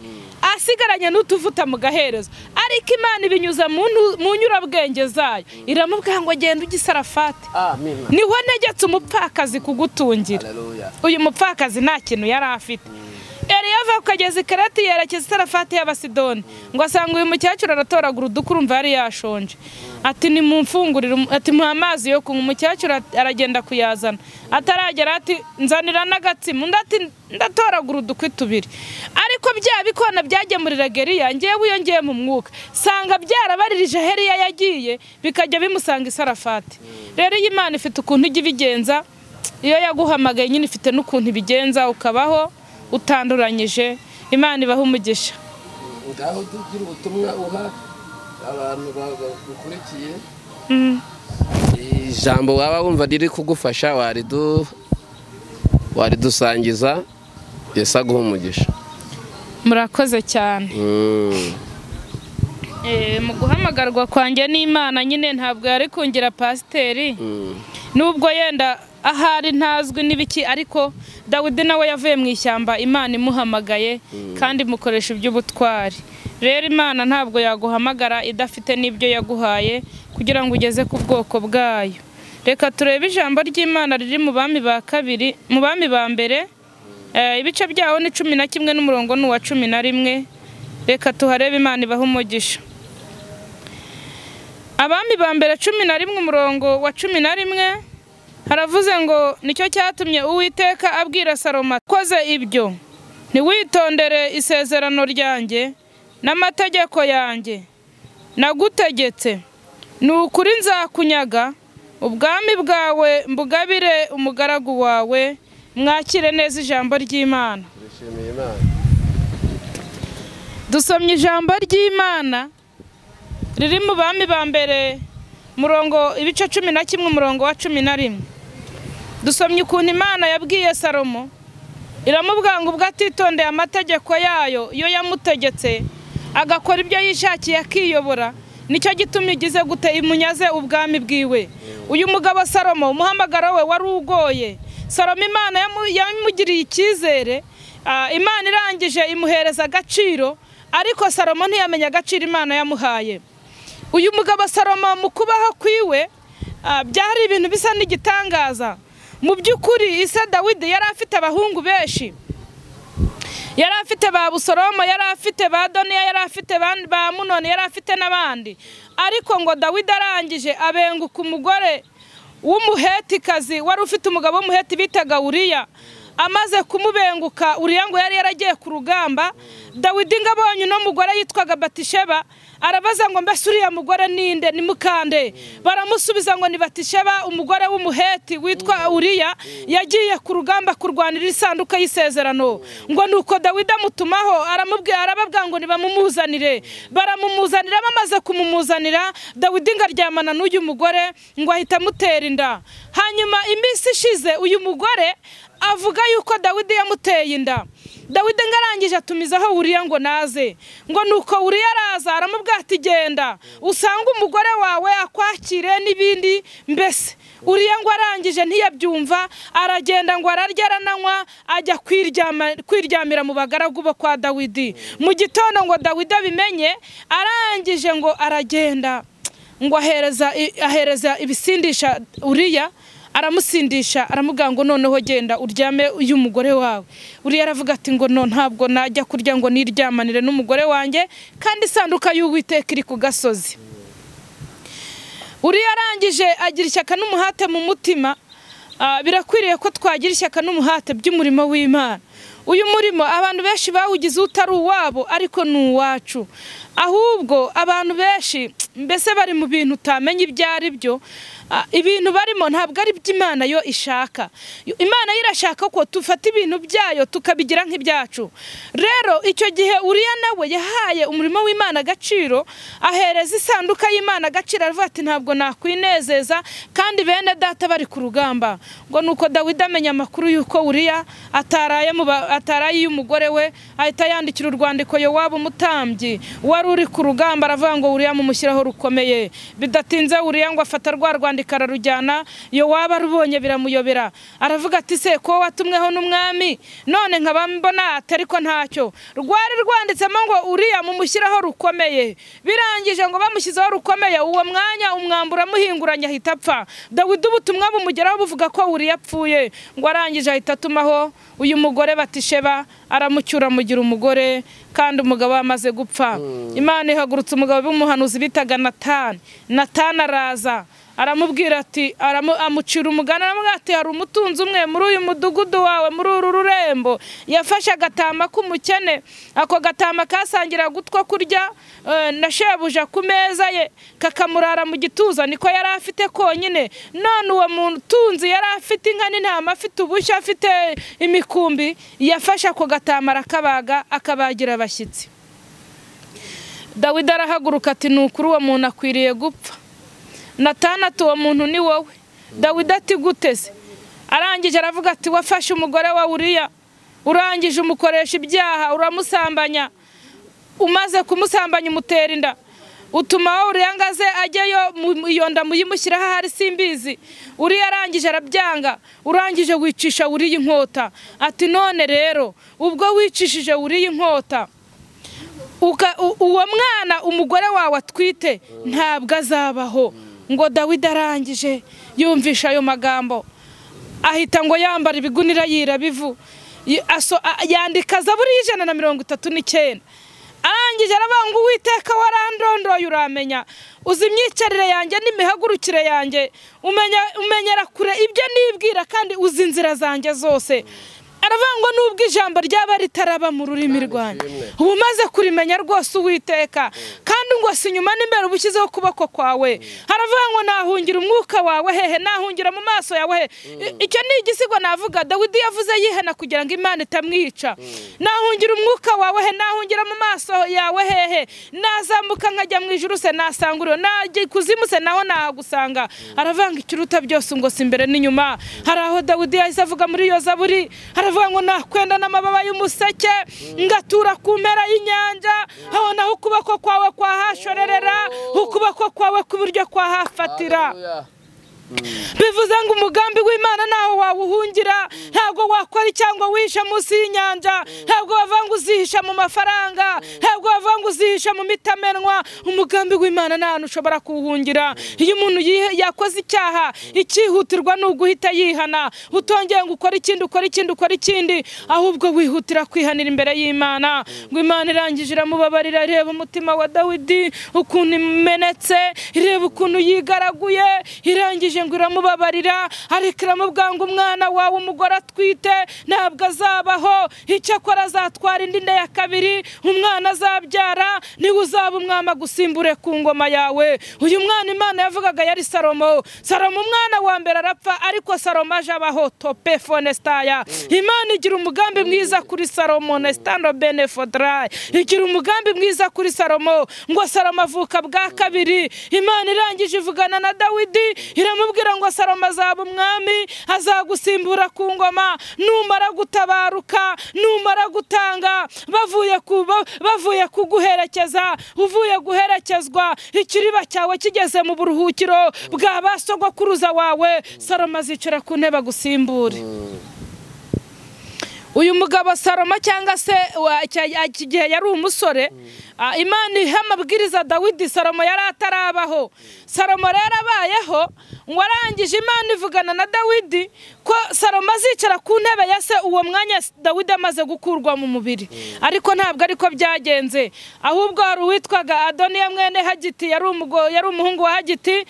asigaranye n'utuvuta mu gaherezo. Ariko imana ibinyuza mu nyurabwenge zayo. Iramubwira ngo genda ugisarafati amina ni ho negetse umupfakazi kugutungira. Uyu mupfakazi nta kintu yari afite. Eliya ava ku kagezi karati yerekeza isarafati y'abasidoni ngo asanga uyu mukecuru aratoragura udukwi urumva yari yashonje. Ati nimumfungurire um- ati muha amazi yo kunywa. Umukecuru aragenda kuyazana. Ataragera ati nzanira n'agatsima. Undi ati ndatoragura udukwi tubiri. Ariko bya bikona byagemuriraga Eliya ngewe wiyongeye mu mwuka. Sanga byarabaririje aho Eliya yagiye bikajya bimusanga isarafati rero iyi Imana ifite ukuntu ijya ibigenza iyo yaguhamagaye nyine ifite n'ukuntu ibigenza ukabaho utanduranyije imana ibaha umugisha ngaho tugira ubutumwa uha abantu bagukurikiye Mm. ijambo waba wumva riri kugufasha waridu waridusangiza yesu aguha umugisha murakoze cyane Mm. Eh, mu guhamagarwa kwanjye n'imana nyine ntabwo yari kungira pasiteri Mm. nubwo yenda ahari ntazwi n'ibiki ariko dawidi nawe yavuye mu ishyamba imana imuhamagaye kandi imukoresha iby'ubutwari. Rero imana ntabwo yaguhamagara idafite n'ibyo yaguhaye kugira ngo ugeze ku bwoko bwayo. Reka turebe ijambo ry'imana riri mu bami ba kabiri mu bami ba mbere Eh, ibice byaho ni cumi na kimwe n'umurongo ni uwa cumi na rimwe. Reka tuharebe imana ibaha umugisha. Abami ba mbere cumi na rimwe umurongo wa cumi na rimwe haravuze ngo ni cyo cyatumye uwiteka abwira salomo akoze ibyo. Ntiwitondere isezerano ryanjye n'amategeko yanjye. Nagutegetse. Ni ukuri nzakunyaga. Ubwami bwawe mbugabire umugaragu wawe. Mwakire neza ijambo ry'imana dusomye ijambo ry'imana riri mu bami ba mbere murongo ibice cumi na kimwe umurongo wa cumi na rimwe. Dusomye ukuntu imana yabwiye salomo. Iramubwira ngo ubwo atitondeye amategeko yayo iyo yamutegetse agakora ibyo yishakiye akiyobora. Nicyo gituma igize gute imunyaze ubwami bwiwe. Uyu mugabo salomo umuhamagaro we wari ugoye. Salomo imana yamu- yamugiriye icyizere. Ah, imana irangije imuhereza agaciro ariko salomo ntiyamenya agaciro imana yamuhaye. Uyu mugabo salomo mu kubaho kwiwe ah, byari ibintu bisa n'igitangaza. Mu by'ukuri ise dawidi yari afite abahungu benshi. Yari afite ba busoromo yari afite ba doniya yari afite ba munoni yari afite n'abandi. Ariko ngo dawidi arangije abenguka umugore w'umuhetikazi wari ufite umugabo w'umuheti bitaga uriya amaze kumubenguka uriya ngo yari yaragiye ku rugamba. Dawidi ngo abonye uno mugore yitwaga batisheba arabaza ngo mbese uriya mugore ninde ni mukande. Baramusubiza ngo ni batisheba umugore w'umuheti witwa uriya yagiye ku rugamba kurwanira isanduka y'isezerano. Ngo ni uko dawidi amutumaho aramubwira arababwira ngo nibamumuzanire baramumuzanira bamaze kumumuzanira. Dawidi ngo aryamana n'uyu mugore ngo ahita amutera inda. Hanyuma iminsi ishize uyu mugore avuga yuko dawidi yamuteye inda. Dawidi ngo arangije atumizaho uriya ngo naze. Ngo nuko uriya araza aramubwira ati genda usanga umugore wawe akwakire n'ibindi mbese uriya ngo arangije ntiyabyumva aragenda ngo ararya arananywa ajya kwiryamira mu bagaragu bo kwa dawidi. Mu gitondo ngo dawidi abimenye arangije ngo aragenda. Ngo ahereza ibisindisha uriya aramusindisha aramubwira ngo noneho genda uryame uyu mugore wawe. Uriya aravuga ati ngo no ntabwo najya kurya ngo niryamanire n'umugore wanjye kandi isanduka y'uwiteka iri ku gasozi. Uriya arangije agira ishyaka n'umuhate mu mutima birakwiriye ko twagira ishyaka n'umuhate by'umurimo w'imana. Uyu murimo abantu benshi bawugize utari uwabo ariko ni uwacu. Ahubwo abantu benshi mbese bari mu bintu utamenya ibyo ari byo ibintu barimo ntabwo ari byo imana yo ishaka. Imana yo irashaka ko dufata ibintu byayo tukabigira nk'ibyacu. Rero icyo gihe uriya nawe yahaye umurimo w'imana agaciro ahereza isanduka y'imana agaciro aravuga ati ntabwo nakwinezeza kandi bene data bari ku rugamba. Ngo ni uko dawidi amenya amakuru y'uko uriya ataraye iy'umugore we ahita yandikira urwandiko yowabu umutambyi wari uri ku rugamba aravuga ngo uriya mumushyiraho rukomeye. Bidatinze uriya ngo afata rwa rwandiko ararujyana yowabu arubonye biramuyobera. Aravuga ati se ko watumweho n'umwami? None nkaba mbona atari ko ntacyo. Rwari rwanditsemo ngo uriya mumushyiraho rukomeye. Birangije ngo bamushyizeho rukomeye. Uwo mwanya umwambaro uramuhinguranya ahita apfa. Dawidi ubutumwa bumugeraho buvuga ko uriya apfuye. Ngo arangije ahita atumaho. Uyu mugore batisheba aramucyura amugira umugore kandi umugabo amaze gupfa. Imana ihagurutse umugabo w'umuhanuzi bitaga natani. Natani araza aramubwira ati amucira umugani aramubwira ati hari umutunzi umwe muri uyu mudugudu wawe muri uru rurembo yafashe agatama k'umukene. Ako gatama kasangira gutwa kurya na shebuja ku meza ye kakamurara mu gituza niko yari afite konyine. None uwo mutunzi yari afite inka n'intama afite ubushyo afite imikumbi yafashe ako gatama arakabaga akabagira abashyitsi. Dawidi arahaguruka ati ni ukuri uwo muntu akwiriye gupfa. Natanatu uwo muntu ni wowe. Dawidi ati guteze arangije aravuga ati wafashe umugore wa uriya urangije umukoresha ibyaha uramusambanya umaze kumusambanya umutera inda. Utuma uriya ngaze ajyayo iyo nda muyimushyiraho ahari simbizi. Uriya arangije arabyanga urangije wicisha uriya inkota. Ati none rero ubwo wicishije uriya inkota uwo mwana umugore wawe atwite ntabwo azabaho. Ngo dawidi arangije yumvisha ayo magambo. Ahita ngo yambara ibigunira yirabivu. Yandika zaburi y'ijana na mirongo itatu n'icyenda. Arangije aravuga ngo uwiteka warandondoye uramenya. Uzi imyicarire yanjye n'imihagurukire yanjye. Umenyera kure ibyo nibwira kandi uzi inzira zanjye zose. Aravuga ngo nubwo ijambo ryaba ritaraba mu rurimi rwanjye. Uba umaze kurimenya rwose uwiteka kandi ngo si inyuma n'imbere uba ushyizeho ukuboko kwawe. Haravuga ngo nahungira umwuka wawe hehe nahungira mu maso yawe hehe. Icyo ni igisigo navuga dawidi yavuze yihana kugira ngo imana itamwica. Nahungira umwuka wawe he nahungira mu maso yawe hehe. Nazamuka nkajya mu ijuru se nasanguriro najya ikuzimu se naho nahagusanga aravuga ngo ikiruta byose ngo si imbere n'inyuma. Hari aho dawidi yahise avuga muri iyo zaburi aravuga ngo nakwenda n'amababa y'umuseke ngatura ku mpera y'inyanja aho naho ukuboko kwawe kwahashorerera ukuboko kwawe kw'iburyo kwahafatira. Bivuze ngo umugambi w'imana ntaho wawuhungira ntabwo wakora cyangwa wihisha munsi y'inyanja ntabwo wavuga ngo uzihisha mu mafaranga ntabwo wavuga ngo uzihisha mu mitamenwa. Umugambi w'imana nta hantu ushobora kuwuhungira. Iyo umuntu yakoze icyaha icyihutirwa ni uguhita yihana. Utongeye ngo ukore ikindi ukore ikindi ukore ikindi ahubwo wihutira kwihanira imbere y'imana. Ngo imana irangije iramubabarira ireba umutima wa dawidi ukuntu imenetse ireba ukuntu yigaraguye irangije ngo iramubabarira ariko iramubwira umwana wawe umugore atwite ntabwo azabaho. Icyakora azatwara indi nda ya kabiri umwana azabyara ni we uzaba umwami agusimbure ku ngoma yawe. Uyu mwana imana yavugaga yari salomo. Salomo umwana wa mbere arapfa ariko salomo aje abaho. Tope fonestaya. Imana igira umugambi mwiza kuri salomo. Nestando benefodrayi igira umugambi mwiza kuri salomo. Ngo salomo avuka bwa kabiri. Imana irangije ivugana na dawidi iramubwira ngo salomo azaba umwami azagusimbura ku ngoma. Numara gutabaruka numara gutanga bavuye bavuye kuguherekeza. Uvuye guherekezwa ikiriba cyawe kigeze mu buruhukiro bwa ba sogokuruza wawe. Salomo azicara ku ntebe agusimbure. Uyu mugabo salomo cyangwa se wa- cya- iki gihe yari umusore ah, imana iha amabwiriza dawidi? Salomo yari atarabaho. Salomo rero abayeho ngo arangije imana ivugana na dawidi ko salomo azicara ku ntebe ya se uwo mwanya dawidi amaze gukurwa mu mubiri. Ariko ntabwo ariko byagenze. Ahubwo hari uwitwaga adoniya mwene hagiti yari umuhungu wa hagiti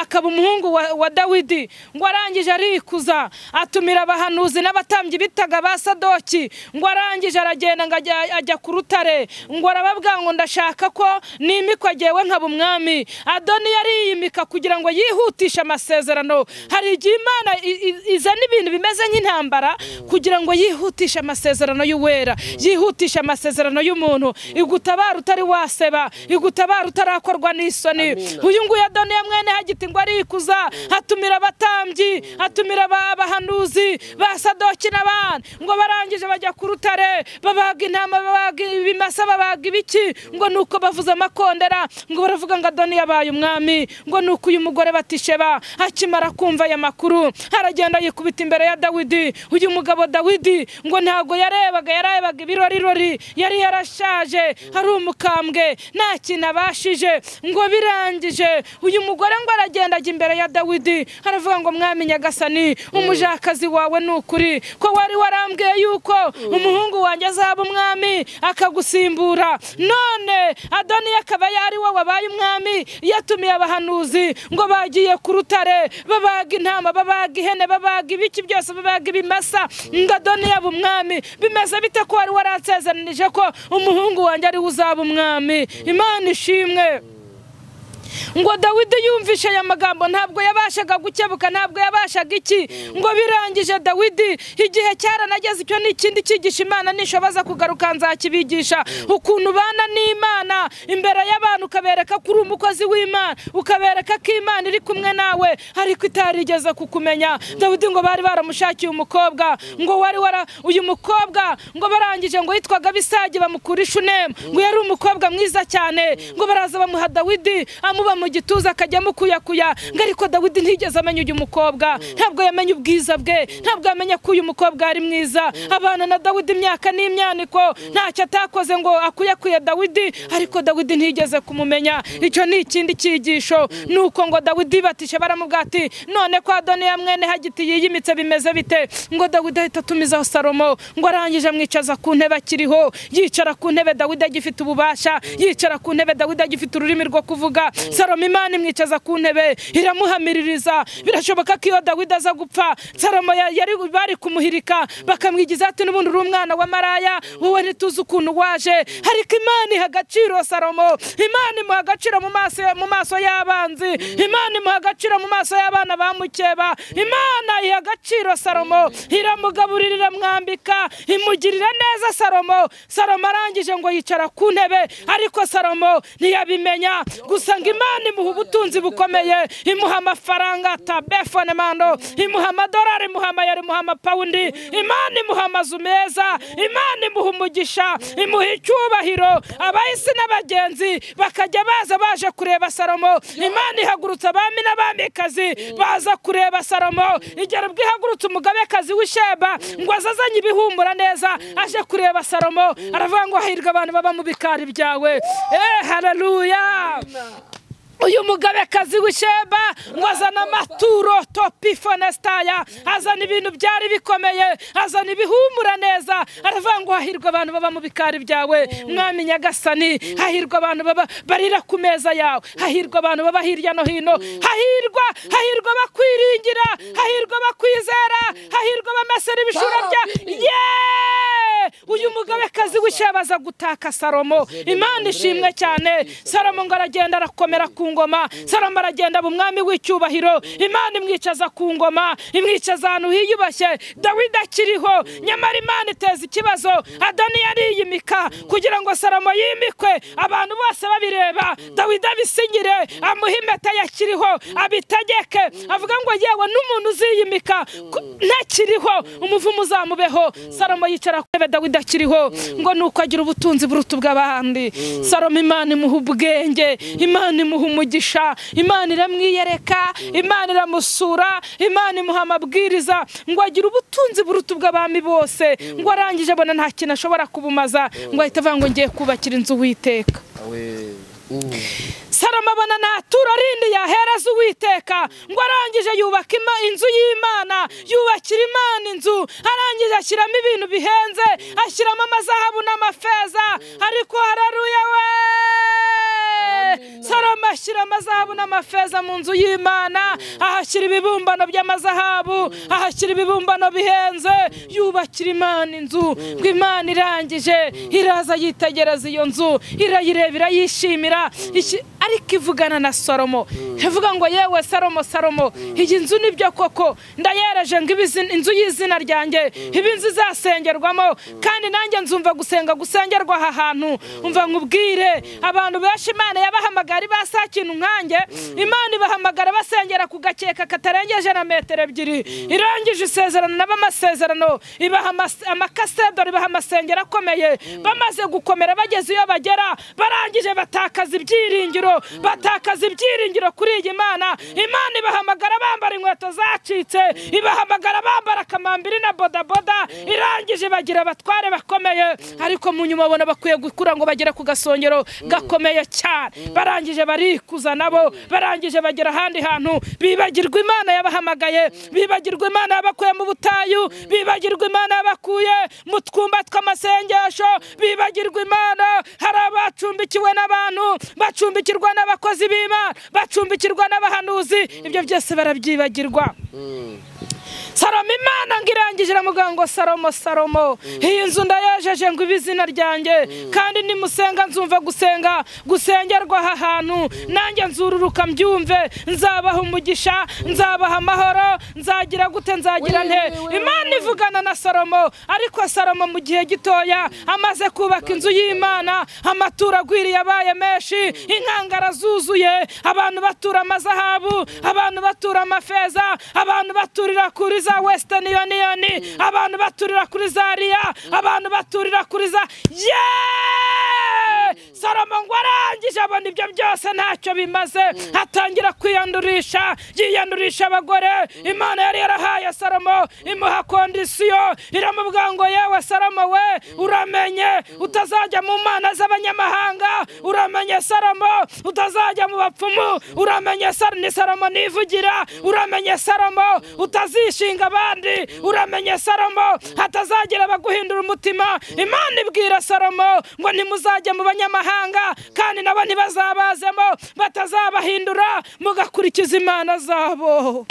akaba umuhungu wa, dawidi. Ngo arangije arikuza atumira abahanuzi n'abatambyi bitaga ba sadoki. Ngo arangije aragenda ngo ajya, ku rutare. Ngo arababwira ngo ndashaka ko nimikwa jyewe nkaba umwami adoniya ariyimika kugira ngo yihutishe amasezerano. Hari igihe imana i- i- izana ibintu bimeze nk'intambara kugira ngo yihutishe amasezerano y'uwera yihutishe amasezerano y'umuntu. Igutabara utari waseba igutabara utarakorwa n'isoni. Uyu nguyu adoniya mwene hagiti ngo arikuza atumira abatambyi atumira aba- abahanuzi ba sadoki n'abandi. Ngo barangije bajya ku rutare babaga intama babaga ibimasa babaga ibiki. Ngo nuko bavuze amakondera ngo baravuga ngo adoniya abaye umwami. Ngo nuko uyu mugore batisheba akimara kumva aya makuru aragenda yikubita imbere ya dawidi. Uyu mugabo dawidi ngo ntabwo yarebaga yarebaga ibirorirori yari yarashaje ari umukambwe nta kintu abashije ngo birangije. Uyu mugore ngo aragenda ajya imbere ya dawidi aravuga ngo mwami nyagasani umujakazi wawe ni ukuri ko wari warambwiye yuko umuhungu wanjye azaba umwami akagusimbura. None adoniya akaba yari wowe wabaye umwami yatumiye abahanuzi ngo bagiye ku rutare babaga intama babaga ihene babaga ibiki byose babaga ibimasa ngo adoniya aba umwami. Bimeze bite ko wari waransezeranije ko umuhungu wanjye ari we uzaba umwami? Imana ishimwe. Ngo dawidi yumvishe aya magambo ntabwo yabashaga gukebuka ntabwo yabashaga iki? Ngo birangije dawidi igihe cyaranageze icyo ni ikindi cyigisha imana nishoboza kugaruka nzakibigisha. Ukuntu ubana n'imana imbere y'abantu ukabereka ko uri umukozi w'imana ukabereka ko imana iri kumwe nawe ariko itarigeze kukumenya. Dawidi ngo bari baramushakiye umukobwa ngo wari wara uyu mukobwa ngo barangije ngo yitwaga bisagi bamukura ishunemu ngo yari umukobwa mwiza cyane ngo baraza bamuha dawidi amuba mu gituza akajya amukuyakuya ngo ariko dawidi ntigeze amenya uyu mukobwa. Ntabwo yamenye ubwiza bwe. Ntabwo yamenye ko uyu mukobwa ari mwiza. Abana na dawidi imyaka n'imyaniko. Ntacyo atakoze ngo akuyakuye dawidi. Ariko dawidi ntigeze kumumenya. Icyo ni ikindi cyigisho. Ni uko ngo dawidi batishe baramubwira ati none ko adoniya mwene hagiti yiyimitse bimeze bite? Ngo dawidi ahita atumizaho salomo. Ngo arangije amwicaza ku ntebe akiriho. Yicara ku ntebe dawidi agifite ububasha. Yicara ku ntebe dawidi agifite ururimi rwo kuvuga. Salomo imana imwicaza ku ntebe iramuhamiririza birashoboka ko iyo dawidi aza gupfa salomo bari kumuhirika bakamwigiza ati n'ubundi uri umwana wa maraya? Wowe ntituzi ukuntu waje. Ariko imana iha agaciro salomo. Imana imuha agaciro mu maso y'abanzi. Imana imuha agaciro mu maso y'abana ba mukeba. Imana iha agaciro salomo. Iramugaburira iramwambika imugirira neza salomo. Salomo arangije ngo yicara ku ntebe. Ariko salomo ntiyabimenya. Gusa ngo imana imuha ubutunzi bukomeye imuha amafaranga tabefone mando imuha amadolari imuha amayero imuha amapawundi imana imuha amazu meza imana imuha umugisha imuha icyubahiro. Abahisi n'abagenzi bakajya baza baje kureba salomo. Imana ihagurutsa abami n'abamikazi baza kureba salomo. Igera ubwo ihagurutse umugabekazi w'isheba ngo aze azanye ibihumura neza aje kureba salomo. Aravuga ngo hahirwa abantu baba mu bikari byawe. Eh haleluya uyu mugabekazi w'isheba ngo azana amaturo topi fonesitaya azana ibintu byari bikomeye azana ibihumura neza. Aravuga ngo hahirwa abantu baba mu bikari byawe. Mwami nyagasani hahirwa abantu baba barira ku meza yawe. Hahirwa abantu baba hirya no hino. Hahirwa hahirwa bakwiringira hahirwa bakwizera hahirwa bamesera ibishura bya uyu mugabekazi w'isheba aza gutaka salomo. Imana ishimwe cyane. Salomo ngo aragenda arakomera ku ngoma. Salomo aragenda aba umwami w'icyubahiro. Imana imwicaza ku ngoma imwicaza ahantu hiyubashye. Dawidi akiriho. Nyamara imana iteza ikibazo. Adoniya ariyimika kugira ngo salomo yimikwe. Abantu bose babireba. Dawidi abisinyire amuha impeta yakiriho abitegeke. Avuga ngo yewe n'umuntu uziyimika ntakiriho umuvumo uzamubeho. Salomo yicara ku ntebe dawidi akiriho. Ngo nuko agira ubutunzi buruta ubw'abandi. Salomo imana imuha ubwenge imana imuha umugisha. Imana iramwiyereka imana iramusura imana imuha amabwiriza ngo agira ubutunzi buruta ubw'abami bose. Ngo arangije abona nta kintu ashobora kubumaza. Ngo ahita avuga ngo ngiye kubakira inzu witeka salomo abona nta turo rindi yahereza uwiteka ngo arangije yubaka inzu y'imana. Yubakira imana inzu. Arangije ashyiramo ibintu bihenze. Ashyiramo amazahabu n'amafeza. Ariko hararuya we! Salomo ashyira amazahabu n'amafeza mu nzu y'imana. Ahashyira ibibumbano by'amazahabu. Ahashyira ibibumbano bihenze. Yubakira imana inzu. Ngo imana irangije. Iraza yitegereza iyo nzu. Irayireba irayishimira ariko ivugana na salomo. Ivuga ngo yewe salomo salomo iyi nzu ni byo koko? Ndayereje ngo inzu y'izina ryanjye ibe inzu izasengerwamo. Kandi nanjye nzumva gusenga gusengerwa aha hantu. Umva nkubwire abantu benshi imana yabahamagara ba saa kintu nkanjye imana ibahamagara basengera ku gakeka katarengeje na metero ebyiri. Irangije isezerano nabo amasezerano ibaha amakasedoro ibaha amasengero akomeye. Bamaze gukomera bageze iyo bagera barangije batakaza ibyiringiro. Batakaza ibyiringiro kuri iyi mana imana ibahamagara bambara inkweto zacitse. Ibahamagara bambara akamambiri na bodaboda. Irangije bagira abatware bakomeye. Ariko mu nyuma babona bakwiye gukura ngo bagere ku gasongero gakomeye cyane. Barangije barikuza nabo barangije bagera ahandi hantu. Bibagirwa imana yabahamagaye bibagirwa imana yabakuye mu butayu bibagirwa imana yabakuye mu twumba tw'amasengesho bibagirwa imana. Hari abacumbikiwe n'abantu bacumbikirwa n'abakozi b'imana bacumbikirwa n'abahanuzi. Ibyo byose barabyibagirwa. Salomo imana ngo irangije iramuvuga ngo salomo salomo iyi nzu ndayejeje ngo ibe izina ryanjye kandi nimusenga nzumva gusenga gusengerwa aha hantu nanjye nzururuka mbyumve nzabaha umugisha nzabaha amahoro nzagira gute nzagira nte? Imana ivugana na salomo ariko salomo mu gihe gitoya amaze kubaka inzu y'imana amaturo agwiriye abaye menshi inkangara zuzuye abantu batura amazahabu abantu batura amafeza abantu baturira kuri za wesitani yoniyoni abantu baturira kuri za riya abantu baturira kuri za yeee salomo ngo arangije abona ibyo byose ntacyo bimaze. Atangira kwiyandurisha yiyandurisha abagore. Imana yari yarahaye salomo imuha kondisiyo. Iramubwira ngo yewe salomo we uramenye utazajya mu mana z'abanyamahanga. Uramenye salomo utazajya mu bapfumu. Uramenye ni salomo nivugira. Uramenye salomo utazishinga abandi. Uramenye salomo hatazagira abaguhindura umutima. Imana ibwira salomo ngo ntimuzajya mu banyamahanga kandi nabo ntibazabazemo. Batazabahindura mugakurikiza imana zabo.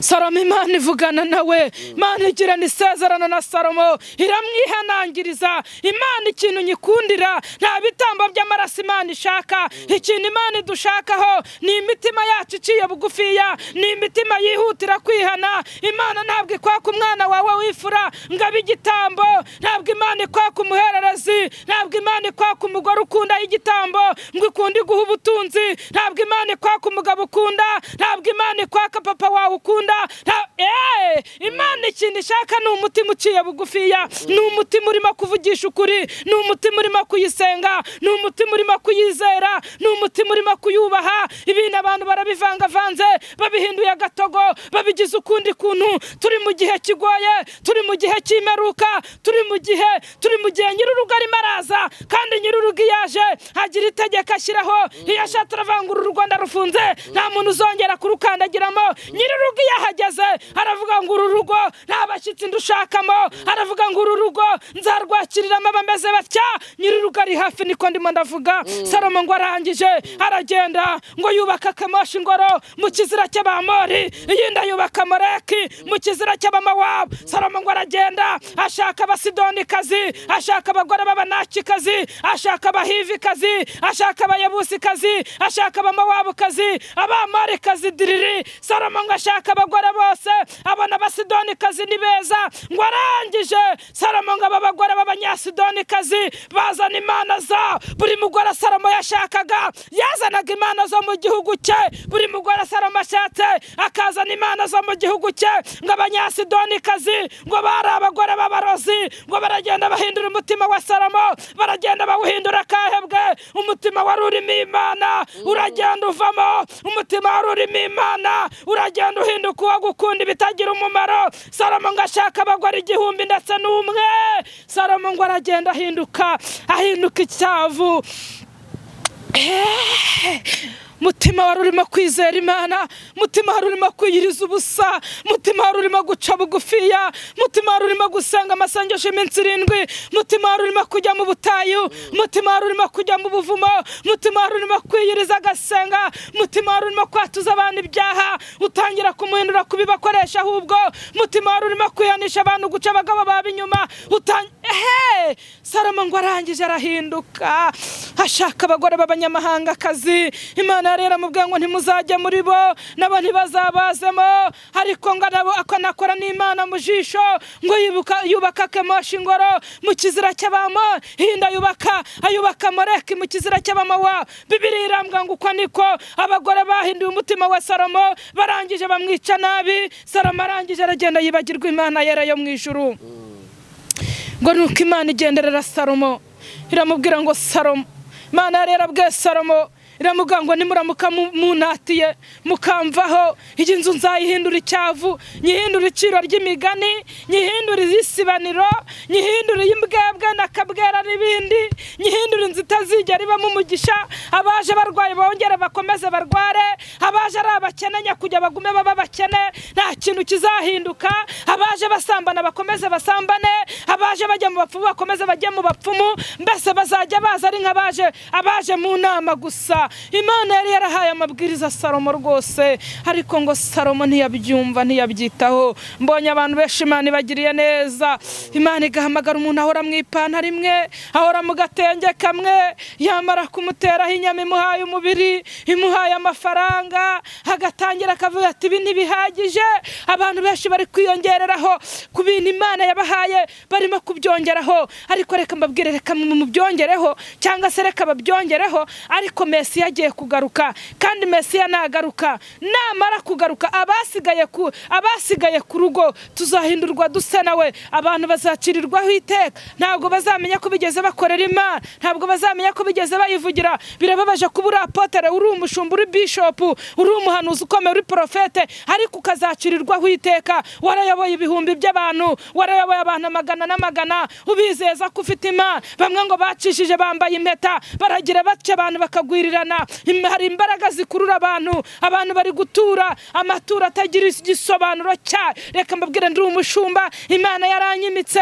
Salomo imana ivugana nawe. Imana igirana isezerano na salomo. Iramwihanangiriza. Imana ikintu nyikundira. Nta bitambo by'amaraso imana ishaka. Ikintu imana idushakaho ni imitima yacu iciye bugufiya. Ni imitima yihutira kwihana. Imana ntabwo ikwaka umwana wawe wifura ngo abe igitambo. Ntabwo imana ikwaka umuhererezi. Ntabwo imana ikwaka umugore ukunda igitambo. Ngo ikunde iguha ubutunzi. Ntabwo imana ikwaka umugabo ukunda. Ntabwo imana ikwaka papa wawe ukunda nta- Eh, imana ikintu ishaka ni umutima uciye bugufiya ni umutima urimo kuvugisha ukuri ni umutima urimo kuyisenga ni umutima urimo kuyizera ni umutima urimo kuyubaha. Ibintu abantu barabivangavanze babihinduye agatogo babigize ukundi kuntu. Turi mu gihe kigoye turi mu gihe cy'imeruka turi mu gihe turi mu gihe nyir'urugo arimo araza kandi nyir'urugo iyo yaje agira itegeko ashyiraho iyo ashatse aravangura urugo ndarufunze nta muntu uzongera kurukandagiramo. Nyir'urugo iyo ahageze aravuga ngo uru rugo nta bashyitsi ndushakamo aravuga ngo uru rugo nzarwakiriramo abameze batya nyir'urugo ari hafi niko ndimo ndavuga. Salomo ngo arangije aragenda ngo yubaka kemoshi ingoro mu kizira cy'abamori iyindi ayubaka moreki mu kizira cy'abamawabu salomo ngo aragenda ashaka abasidonikazi ashaka abagore b'abanakikazi ashaka abahivikazi ashaka abayabusikazi ashaka abamawabukazi abamorikazi diriri. Salomo ngo ashaka abagore bose abona abasidonikazi ni beza. Ngo arangije salomo ngo aba bagore b'abanyasidonikazi bazana imana za. Buri mugore salomo yashakaga yazanaga imana zo mu gihugu cye. Buri mugore salomo ashatse akazana imana zo mu gihugu cye. Ngo abanyasidonikazi ngo bari abagore b'abarozi ngo baragenda bahindura umutima wa salomo baragenda bawuhindura akahebwe umutima wari urimo imana uragenda uvamo. Umutima wari urimo imana uragenda uhinduka uwo gukunda ibitagira umumaro. Salomo ngo ashaka abagore igihumbi ndetse n'umwe. Salomo ngo aragenda ahinduka ahinduka icyavu. Mutima wari urimo kwizera imana mutima wari urimo kwiyiriza ubusa mutima wari urimo guca bugufiya mutima wari urimo gusenga amasengesho y'iminsi irindwi mutima wari urimo kujya mu butayu mutima wari urimo kujya mu buvumo mutima wari urimo kwiyiriza agasenga mutima wari urimo kwatuza abantu ibyaha utangira kumuhindura kubibakoresha ahubwo mutima wari urimo kwihanisha abantu guca abagabo baba inyuma ehe! Salomo ngo arangije arahinduka ashaka abagore b'abanyamahangakazi imana yari yaramubwiye ngo ntimuzajye muri bo nabo ntibazabazemo. Ariko ngo nabo akanakora n'imana mu jisho ngo yubaka kemoshi ingoro mu kizira cy'abamo. Hinda yubaka ayubaka moreki mu kizira cy'abamawa bibiri irambwa ngo uko niko abagore bahinduye umutima wa salomo barangije bamwica nabi. Salomo arangije aragenda yibagirwa imana yera yo mu ijuru. Ngo nuko imana igenderera salomo. Iramubwira ngo salomo imana yari yarabwiye salomo. Iramubwira ngo nimuramuka munatiye mukamvaho iyi nzu nzayihindura icyavu nyihindura iciro ry'imigani nyihindura izisibaniro nyihindura iy'imbwebwe n'akabwera n'ibindi. Nyihindura inzu itazigera ibamo umugisha abaje barwaye bongere bakomeze barware. Abaje ari abakene nyakujya bagume baba bakene nta kintu kizahinduka. Abaje basambana bakomeze basambane. Abaje bajya mu bapfumu bakomeze bajye mu bapfumu. Mbese bazajya baza ari nk'abaje abaje mu nama gusa. Imana yari yarahaye amabwiriza salomo rwose. Ariko ngo salomo ntiyabyumva ntiyabyitaho. Mbonye abantu benshi imana ibagiriye neza. Imana igahamagara umuntu ahora mu ipantaro imwe ahora mu gatenge kamwe yamara kumuteraho inyama imuhaye umubiri imuhaye amafaranga agatangira akavuga ati ibi ntibihagije. Abantu benshi bari kwiyongereraho ku bintu imana yabahaye barimo kubyongeraho. Ariko reka mbabwire reka mubyongereho cyangwa se reka babyongereho ariko mesiya agiye kugaruka kandi mesiya nagaruka. Namara kugaruka abasigaye ku abasigaye ku rugo tuzahindurwa dusa nawe abantu bazacirirwaho iteka. Ntabwo bazamenya ko bigeze bakorera imana. Ntabwo bazamenya ko bigeze bayivugira. Birababaje kuba uri apotere uri umushumba uri bishopu uri umuhanuzi ukomeye uri porofete ariko ukazacirirwaho iteka warayoboye ibihumbi by'abantu warayoboye abantu amagana n'amagana. Ubizeza ko ufite imana bamwe ngo bacishije bambaye impeta baragira batya abantu bakagwirirana. Hari imbaraga zikurura abantu. Abantu bari gutura amaturo atagira igisobanuro cya. Reka mbabwire ndi umushumba imana yaranyimitse.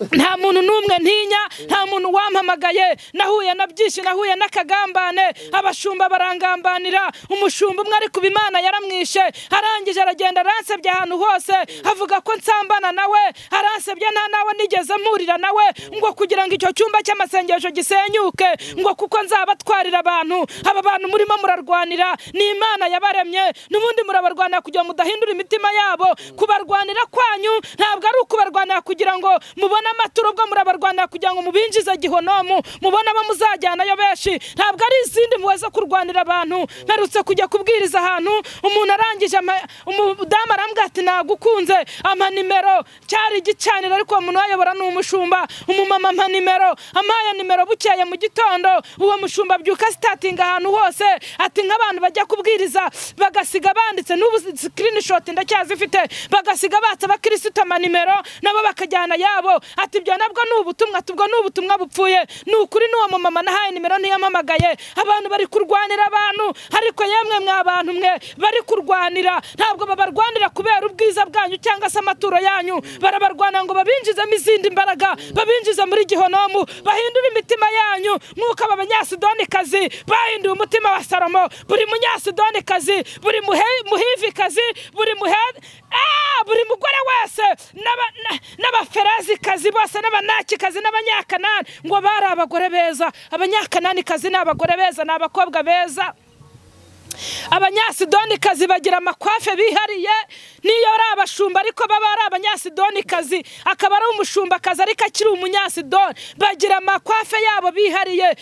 Nta muntu n'umwe ntinya nta muntu wampamagaye. Nahuye na byinshi nahuye n'akagambane. Abashumba barangambanira. Umushumba umwe ari kuba imana yaramwishe. Arangije aragenda aransebye ahantu hose. Avuga ko nsambana nawe. Aransebye nta nawe nigeze mpurira nawe. Ngo kugira ngo icyo cyumba cy'amasengesho gisenyuke. Ngo kuko nzabatwarira abantu. Aba bantu murimo murarwanira. Ni imana yabaremye. N'ubundi murabarwanira kugira ngo mudahindura imitima yabo. Kubarwanira kwanyu ntabwo ari ukubarwanira kugira ngo mubone n'amaturo bwo murabarwanira kugira ngo mubinjize gihonomu mubone abo muzajyanayo benshi. Ntabwo ari izindi mpuhwe zo kurwanira abantu. Mperutse kujya kubwiriza ahantu umuntu arangije umudamu arambwira ati nagukunze. Ama nimero cyari igicaniro ariko uwo muntu wayobora ni umushumba. Umumama ampa nimero ampaye nimero bukeye mu gitondo. Uwo mushumba abyuka sitatinga ahantu hose. Ati nk'abantu bajya kubwiriza bagasiga banditse n'ubu sikirinishoti ndacyazifite bagasiga batse abakirisitu amanimero nabo bakajyana yabo. Ati ibyo nabwo ni ubutumwa ati ubwo ni ubutumwa bupfuye. Ni ukuri n'uwo mumama nahaye nimero ntiyamamagaye. Abantu bari kurwanira abantu ariko yemwe mwa bantu mwe bari kurwanira. Ntabwo babarwanira kubera ubwiza bwanyu cyangwa se amaturo yanyu. Barabarwanira ngo babinjizemo izindi mbaraga babinjize muri gihonomu bahindure imitima yanyu. Nk'uko aba banyasidonikazi bahinduye umutima wa salomo. Buri munyasidonikazi buri muhivikazi buri muhe Ah, buri mugore wese n'aba- n'abaferezikazi bose n'abanakikazi n'abanyakanani. Ngo bari abagore beza. Abanyakananikazi ni abagore beza ni abakobwa beza abanyasidonikazi bagira amakwafe bihariye. Niyo ari abashumba ariko baba ari abanyasidonikazi akaba ari umushumba-kazi ariko akiri umunyasidoni. Bagira amakwafe yabo bihariye.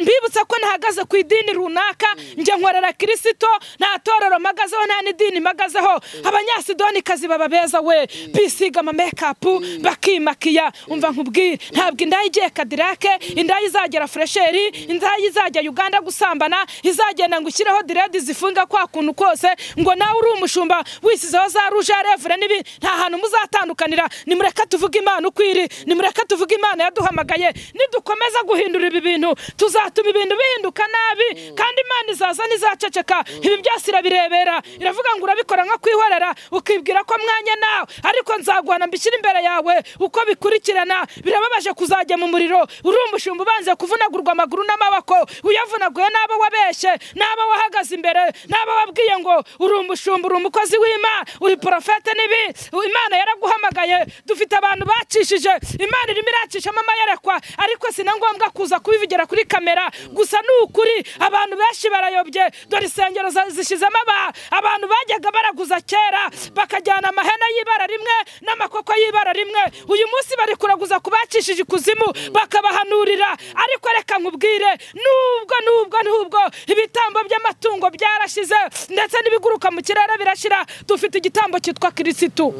Mbibutsa ko ntahagaze ku idini runaka njye nkorera kirisito nta torero mpagazeho nta n'idini mpagazeho. Abanyasidonikazi baba beza we. Bisiga amamekapu bakimakiya. Umva nkubwire ntabwo indaya igiye kadirake indaya izagera furesheri indaya izajya uganda gusambana izagenda ngo ushyireho diredi zifunga kwa kuntu kose ngo nawe uri umushumba wisizeho za ruje ya revure n'ibi nta hantu muzatandukanira. Nimureke tuvuge imana uko iri nimureke tuvuge imana yaduhamagaye nidukomeza guhindura ibi bintu tuzatuma ibintu bihinduka nabi kandi imana izaza n'izaceceka ibi byose irabirebera iravuga ngo urabikora nko kwihorera ukibwira ko mwanya nawe. Ariko nzaguhana mbishyire imbere yawe uko bikurikirana birababaje kuzajya mu muriro uri umushumba ubanze kuvunagurwa amaguru n'amaboko uyavunaguye n'abo wabeshye n'abo wahagaze imbere n'abo wabwiye ngo uri umushumba uri umukozi w'imana uri porofete n'ibi imana yaraguhamagaye. Dufite abantu bacishije imana irimo iracishamo amayerekwa ariko si na ngombwa kuza kubivugira kuri kamera. Gusa ni ukuri abantu benshi barayobye. Dore insengero zishyizemo aba- abantu bajyaga baraguza kera bakajyana amahene y'ibara rimwe n'amakoko y'ibara rimwe. Uyu munsi bari kuraguza ku bacishije ikuzimu bakabahanurira. Ariko reka nkubwire nubwo nubwo nubwo ibitambo by'amatungo byarashize ndetse n'ibiguruka mu kirere birashira dufite igitambo cyitwa kirisitu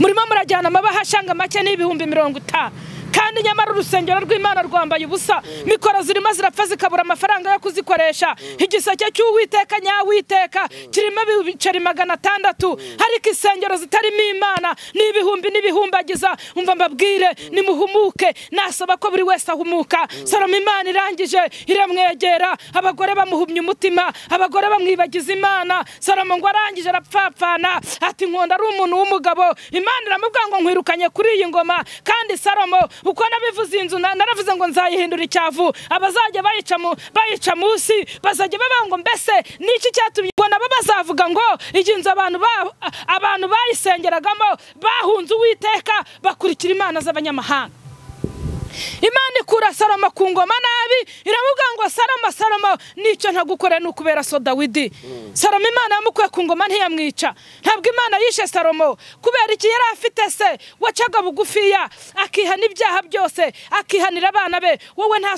murimo murajyana amabahashanga make n'ibihumbi mirongo itanu kandi nyamara urusengero rw'imana rwambaye ubusa mikoro zirimo zirapfa zikabura amafaranga yo kuzikoresha. Igiseke cy'uwiteka nyawiteka kirimo ibiceri magana atandatu. Ariko insengero zitarimo imana ni ibihumbi n'ibihumbagiza umva mbabwire nimuhumuke. Nasaba ko buri wese ahumuka. Salomo imana irangije iramwegera. Abagore bamuhumye umutima abagore bamwibagiza imana. Salomo ngo arangije arapfapfana. Ati nkunda ari umuntu w'umugabo. Imana iramubwira ngo nkwirukanye kuri iyi ngoma. Kandi salomo uko nabivuze inzu na- naravuze ngo nzayihindura icyavu. Abazajya bayica mu- bayica munsi bazajya bavuga ngo mbese niki cyatumye ngo nabo bazavuga ngo iyi nzu abantu ba- abantu bayisengeragamo bahunze uwiteka bakurikira imana z'abanyamahanga. Imana ikura salomo ku ngoma nabi iramubwira ngo salomo salomo ni cyo ntagukorera ni ukubera so dawidi salomo imana yamukuye ku ngoma ntiyamwica. Ntabwo imana yishe salomo kubera iki yari afite se? Wacaga bugufiya akihana ibyaha byose akihanira abana be. Wowe nta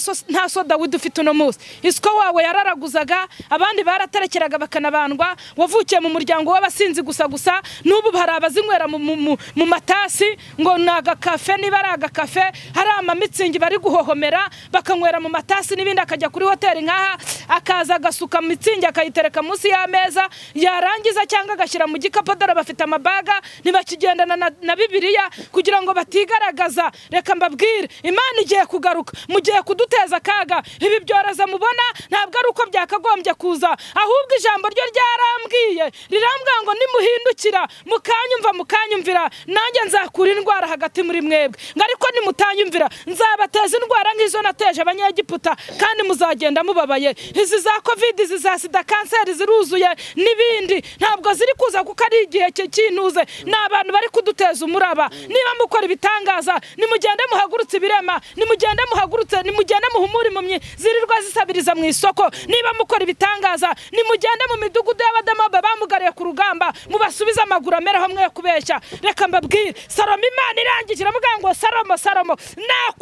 so- dawidi ufite uno munsi. Isiko wawe yararaguzaga abandi baraterekeraga bakanabandwa wavukiye mu muryango w'abasinzi gusa gusa n'ubu hari abazinywera mu- matasi. Ngo ni agakafe niba ari agakafe hari amamitsingi bari guhohomera bakanywera mu matasi n'ibindi akajya kuri hoteli nk'aha akaza agasuka mitsingi akayitereka munsi y'ameza yarangiza cyangwa agashyira mu gikapu dore bafite amabaga ntibakigendana na, bibiliya kugira ngo batigaragaza. Reka mbabwire imana igiye kugaruka mugiye kuduteza akaga. Ibi byorezo mubona ntabwo ari uko byakagombye kuza ahubwo ijambo ryo ryarambwiye rirambwira ngo nimuhindukira mukanyumva mukanyumvira nanjye nzakura indwara hagati muri mwebwe. Ngo ariko nimutanyumvira nzabateza indwara nk'izo nateje abanyegiputa kandi muzagenda mubabaye. Izi za kovide izi za sida kanseri ziruzuye n'ibindi. Ntabwo ziri kuza kuko ari igihe cye cy'intuze ni abantu bari kuduteza umuraba. Niba mukora ibitangaza nimugende muhagurutse ibirema nimugende muhagurutse nimugende muhumure impumyi zirirwa zisabiriza mu isoko. Niba mukora ibitangaza nimugende mu midugudu y'abadamobe bamugariye ku rugamba mubasubize amaguru amereho mwe kubeshya. Reka mbabwire salomo imana irangije iravuga ngo salomo salomo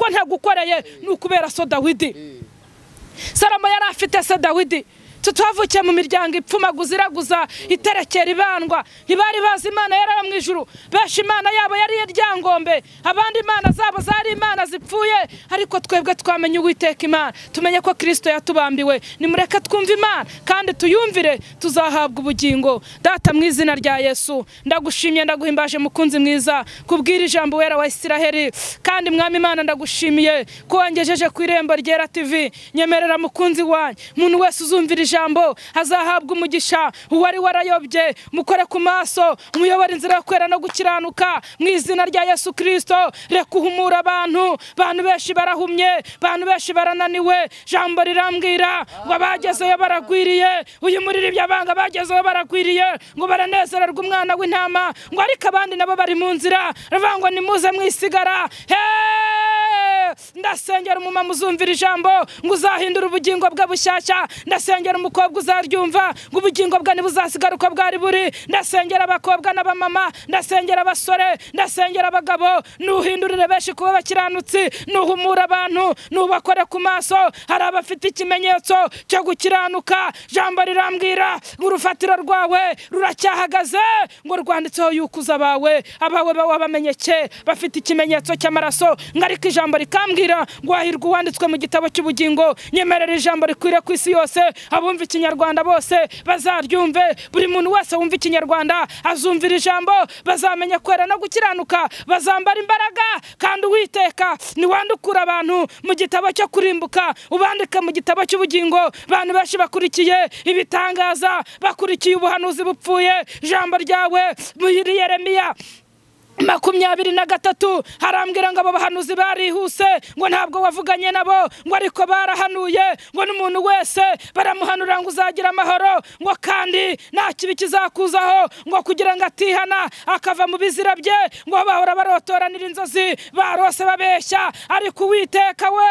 nako ntagukoreye ni ukubera so dawidi. Salomo yari afite se dawidi. Tutavukiye mu miryango ipfumaguza iraguza iterekera ibandwa. Ntibari bazi imana yaraba mu ijuru. Benshi imana yabo yari iryangombe. Abandi imana zabo zari imana zipfuye. Ariko twebwe twamenye uwiteka imana. Tumenye ko kirisito yatubambiwe. Nimureke twumve imana kandi tuyumvire tuzahabwa ubugingo. Data mu izina rya yesu ndagushimye ndaguhimbaje mukunzi mwiza. Kubwira ijambo wera wa isiraheli kandi mwami imana ndagushimiye. Ko wangejeje ku irembo ryera tv nyemerera mukunzi wanyu umuntu wese uzumvira ijambo azahabwa umugisha uwari warayobye mukore ku maso muyobora inzira yo kwera no gukiranuka. Mu izina rya yesu kirisito reka uhumura abantu. Abantu benshi barahumye abantu benshi barananiwe. Jambo rirambwira ngo abagezeyo baragwiriye. Uyu muririmbyi abanga bagezeho baragwiriye. Ngo baranezererwa umwana w'intama. Ngo ariko abandi nabo bari mu nzira. Ravuga ngo nimuze mwisigara. Hey! Ndasengera umumama uzumvira ijambo ngo uzahindura ubugingo bwe bushyashya. Ndasengera umukobwa uzaryumva ngo ubugingo bwe ntibuzasigara uko bwari buri. Ndasengera abakobwa n'abamama ndasengera abasore ndasengera abagabo. Nuhindurire benshi kuba abakiranutsi nuhumura abantu nubakore ku maso. Hari abafite ikimenyetso cyo gukiranuka. Jambo rirambwira ngo urufatiro rwawe ruracyahagaze ngo rwanditseho yukuza abawe. Abawe bawe bamenyeke bafite ikimenyetso cy'amaraso ngo ariko ijambo rikambwira ngo wahirwa uwanditswe mu gitabo cy'ubugingo. Nyemerera ijambo rikwire ku isi yose abumva ikinyarwanda bose bazaryumve. Buri muntu wese wumva ikinyarwanda azumvira ijambo bazamenya kwera no gukiranuka bazambara imbaraga. Kandi uwiteka niwandukura abantu mu gitabo cyo kurimbuka. Ubandike mu gitabo cy'ubugingo. Abantu benshi bakurikiye ibitangaza bakurikiye ubuhanuzi bupfuye. Ijambo ryawe muri yeremiya makumyabiri na gatatu harambwira ngo abo bahanuzi barihuse ngo ntabwo wavuganye nabo ngo ariko barahanuye ngo n'umuntu wese baramuhanurira ngo uzagira amahoro ngo kandi nta kibi kizakuzaho ngo kugira ngo atihana akava mu bizira bye ngo bahora barotoranira inzozi barose babeshya ariko uwiteka we!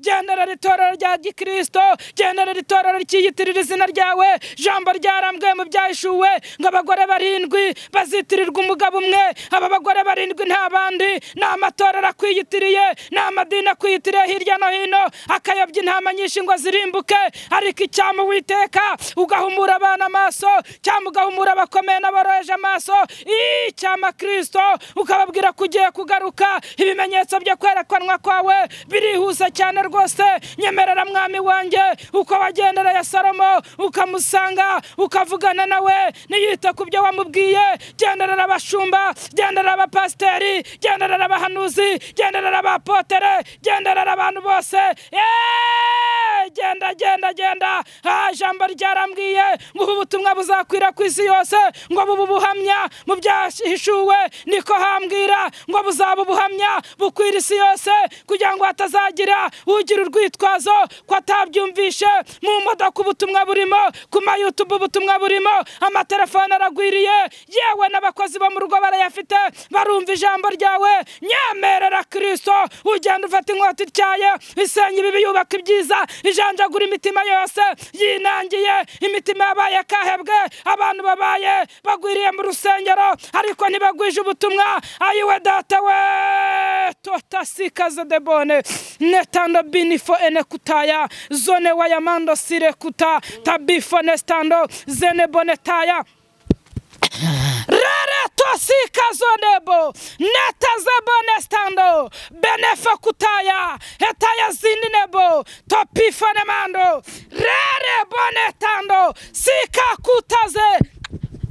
Gendera itorero rya gikirisito gendera itorero rikiyitirira izina ryawe jambo ryarambwiye mu byahishuwe ngo abagore barindwi bazitirirwa umugabo umwe aba bagore barindwi nta bandi ni amatorero akwiyitiriye ni amadini akwiyitiriye hirya no hino akayobya intama nyinshi ngo zirimbuke ariko icyama uwiteka ugahumura abana amaso cyangwa ugahumura abakomeye n'aboroheje amaso icyama kirisito ukababwira ko ugiye kugaruka ibimenyetso byo kwerekanwa kwawe birihuse cyane rwose nyemerera mwami wanjye uko wagendereye salomo ukamusanga ukavugana nawe niyite ku byo wamubwiye genderera abashumba genderera abapasiteri genderera abahanuzi genderera abapotere genderera abantu bose. Genda genda genda. Ah, ijambo ryarambwiye ngo ubu butumwa buzakwira ku isi yose ngo bubu buhamya mu byahishuwe niko hambwira ngo buzaba ubuhamya bukwira isi yose kugira ngo hatazagira ugira urwitwazo ko atabyumvishe mu modoka ubutumwa burimo ku mayutubu ubutumwa burimo amatelefone aragwiriye. Yewe n'abakozi bo mu rugo barayafite barumva ijambo ryawe. Nyemerera kirisito ugenda ufata inkota ityaye isenya ibibi yubaka ibyiza ijanjagura imitima yose. Yinangiye imitima yabaye kahebwe abantu babaye bagwiriye mu rusengero ariko ntibagwije ubutumwa. Ayiwe data we totasikaze debone netando binifo ene kutaya zone wayamando sire kuta tabifo nestando zene bonetaya tosika zonebo netazebone stando benefa kutaya hetaya zininebo topifane mando rere bone tando sika kutaze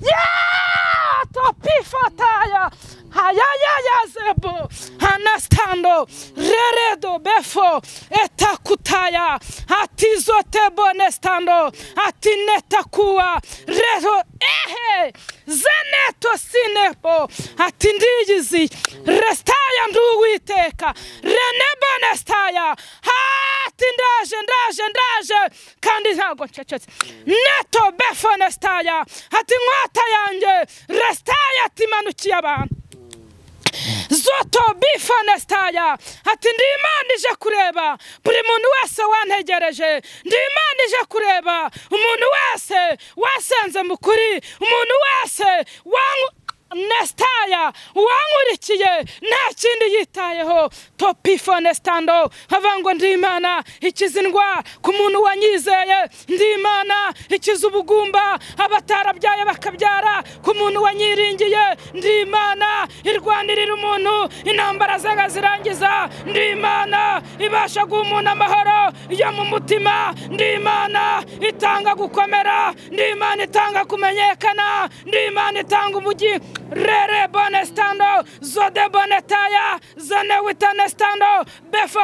yeah! topifotaya hayayayazebo anastando reredo befo. Etakutaya atizotebonestando atinetakuwa reto ehe. Zeneto sinepo. Ati ndiyizi restaya nduwiteka renebonestaya ati ndaje ndaje ndaje. Kandi ntabwo ncecetse neto befone sitaya ati inkota yanjye resitaya ati imanukiye abantu zoto bifone sitaya ati ndi imana ije kureba. Buri muntu wese wantegereje. Ndi imana ije kureba. Umuntu wese wasenze mu kuri. Umuntu wese wanku nesitaya wankurikiye nta kindi yitayeho! Topifone sitando nkavuga ngo ndi imana ikiza indwara ku muntu wanyizeye! Ndi imana ikiza ubugumba abatarabyaye bakabyara! Ku muntu wanyiringiye! Ndi imana irwanirira umuntu! Intambara zaga zirangiza! Ndi imana ibasha guha umuntu amahoro yo mu mutima! Ndi imana itanga gukomera! Ndi imana itanga kumenyekana! Ndi imana itanga ubugi rere bone stando zode bone taya zone witane stando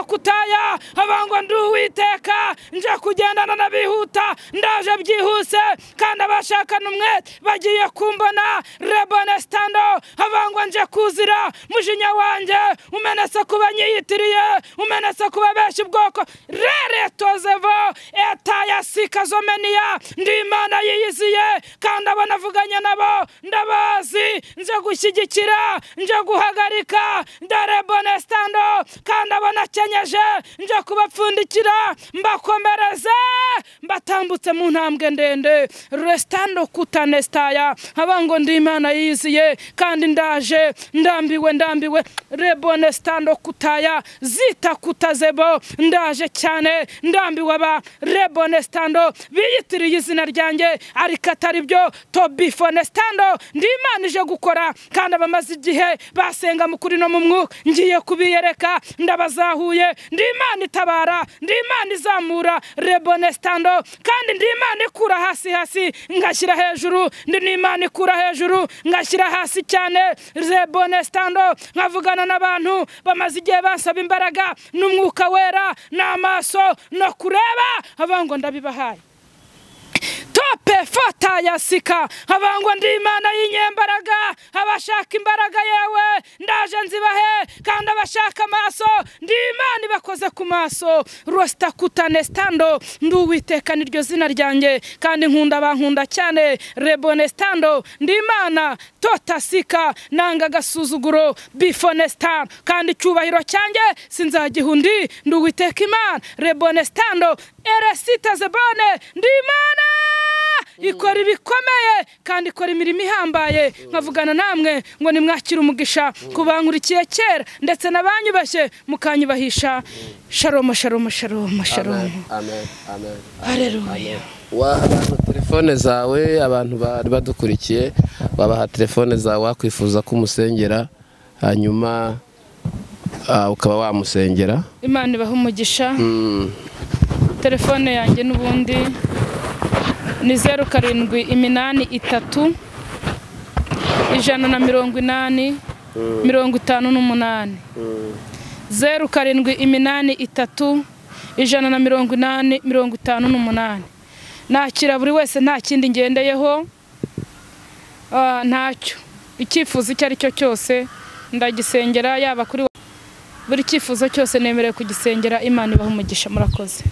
kutaya abango ndi uwiteka nje kugendana n'abihuta ndaje byihuse kandi abashakana umwete bagiye kumbona rebone stando abango nje kuzira mujinya wanjye umenetse kuba nyiyitiriye umenetse kuba benshi ubwoko rere tozevo etaya sikazomeniya ndi imana yiyiziye kandi abo nabo ndabazi nje gushyigikira nje guhagarika. Dore bone stando kandi abo nakenyeje nje kubapfundikira. Mbakomereze mbatambutse mu ntambwe ndende. Resitando kutanesitaya haba ngo ndi imana yiziye kandi ndaje ndambiwe ndambiwe. Rebone stando kutaya zita kutazebo. Ndaje cyane ndambiwe aba rebone stando biyitiriye izina ryanjye ariko atari byo. Tobifone stando ndi imana ije gukora kandi abamaze igihe basenga mu kuri no mu mwuka. Ngiye kubiyereka ndabazahuye ndi imana itabara ndi imana izamura rebone stando kandi ndi imana ikura hasi hasi ngashyira hejuru ndi n'imana ikura hejuru ngashyira hasi cyane. Rebone stando nkavugana n'abantu bamaze igihe bansaba imbaraga n'umwuka wera n'amaso no kureba ngo ndabibahaye. Tope fata ya sika abangwa ndi imana y'inyembaraga. Abashaka imbaraga yewe. Ndaje nzibahe kandi abashaka amaso. Ndi imana ibakoze ku maso. Rosita kutane stando. Ndi uwiteka niryo zina ryanjye. Kandi nkunda bankunda cyane. Rebone stando. Ndi imana. Tota sika. Nanga agasuzuguro. Bifone sitano kandi icyubahiro cyanjye sinzagiha undi. Ndi uwiteka imana. Rebone stando. Eresita zebone. Ndi imana. Ikora ibikomeye kandi ikora imirimo ihambaye. Nkavugana namwe ngo nimwakire umugisha ku bankurikiye kera ndetse n'abanyubashye mukanyubahisha. Sharomo sharomo sharomo sharomo amen amen hareruya waha abantu telefone zawe abantu bari badukurikiye wabaha telefone zawe wakwifuza ko umusengera hanyuma ah, ukaba wamusengera. Imana ibaha umugisha. Mm, telefone yanjye n'ubundi. Ni zeru karindwi iminani itatu ijana na mirongo inani mirongo itanu n'umunani. Zeru karindwi iminani itatu ijana na mirongo inani mirongo itanu n'umunani. Nakira buri wese nta kindi ngendeyeho ntacyo. Icyifuzo icyo ari cyo cyose ndagisengera yaba kuri buri cyifuzo cyose nemerewe kugisengera imana ibaha umugisha murakoze.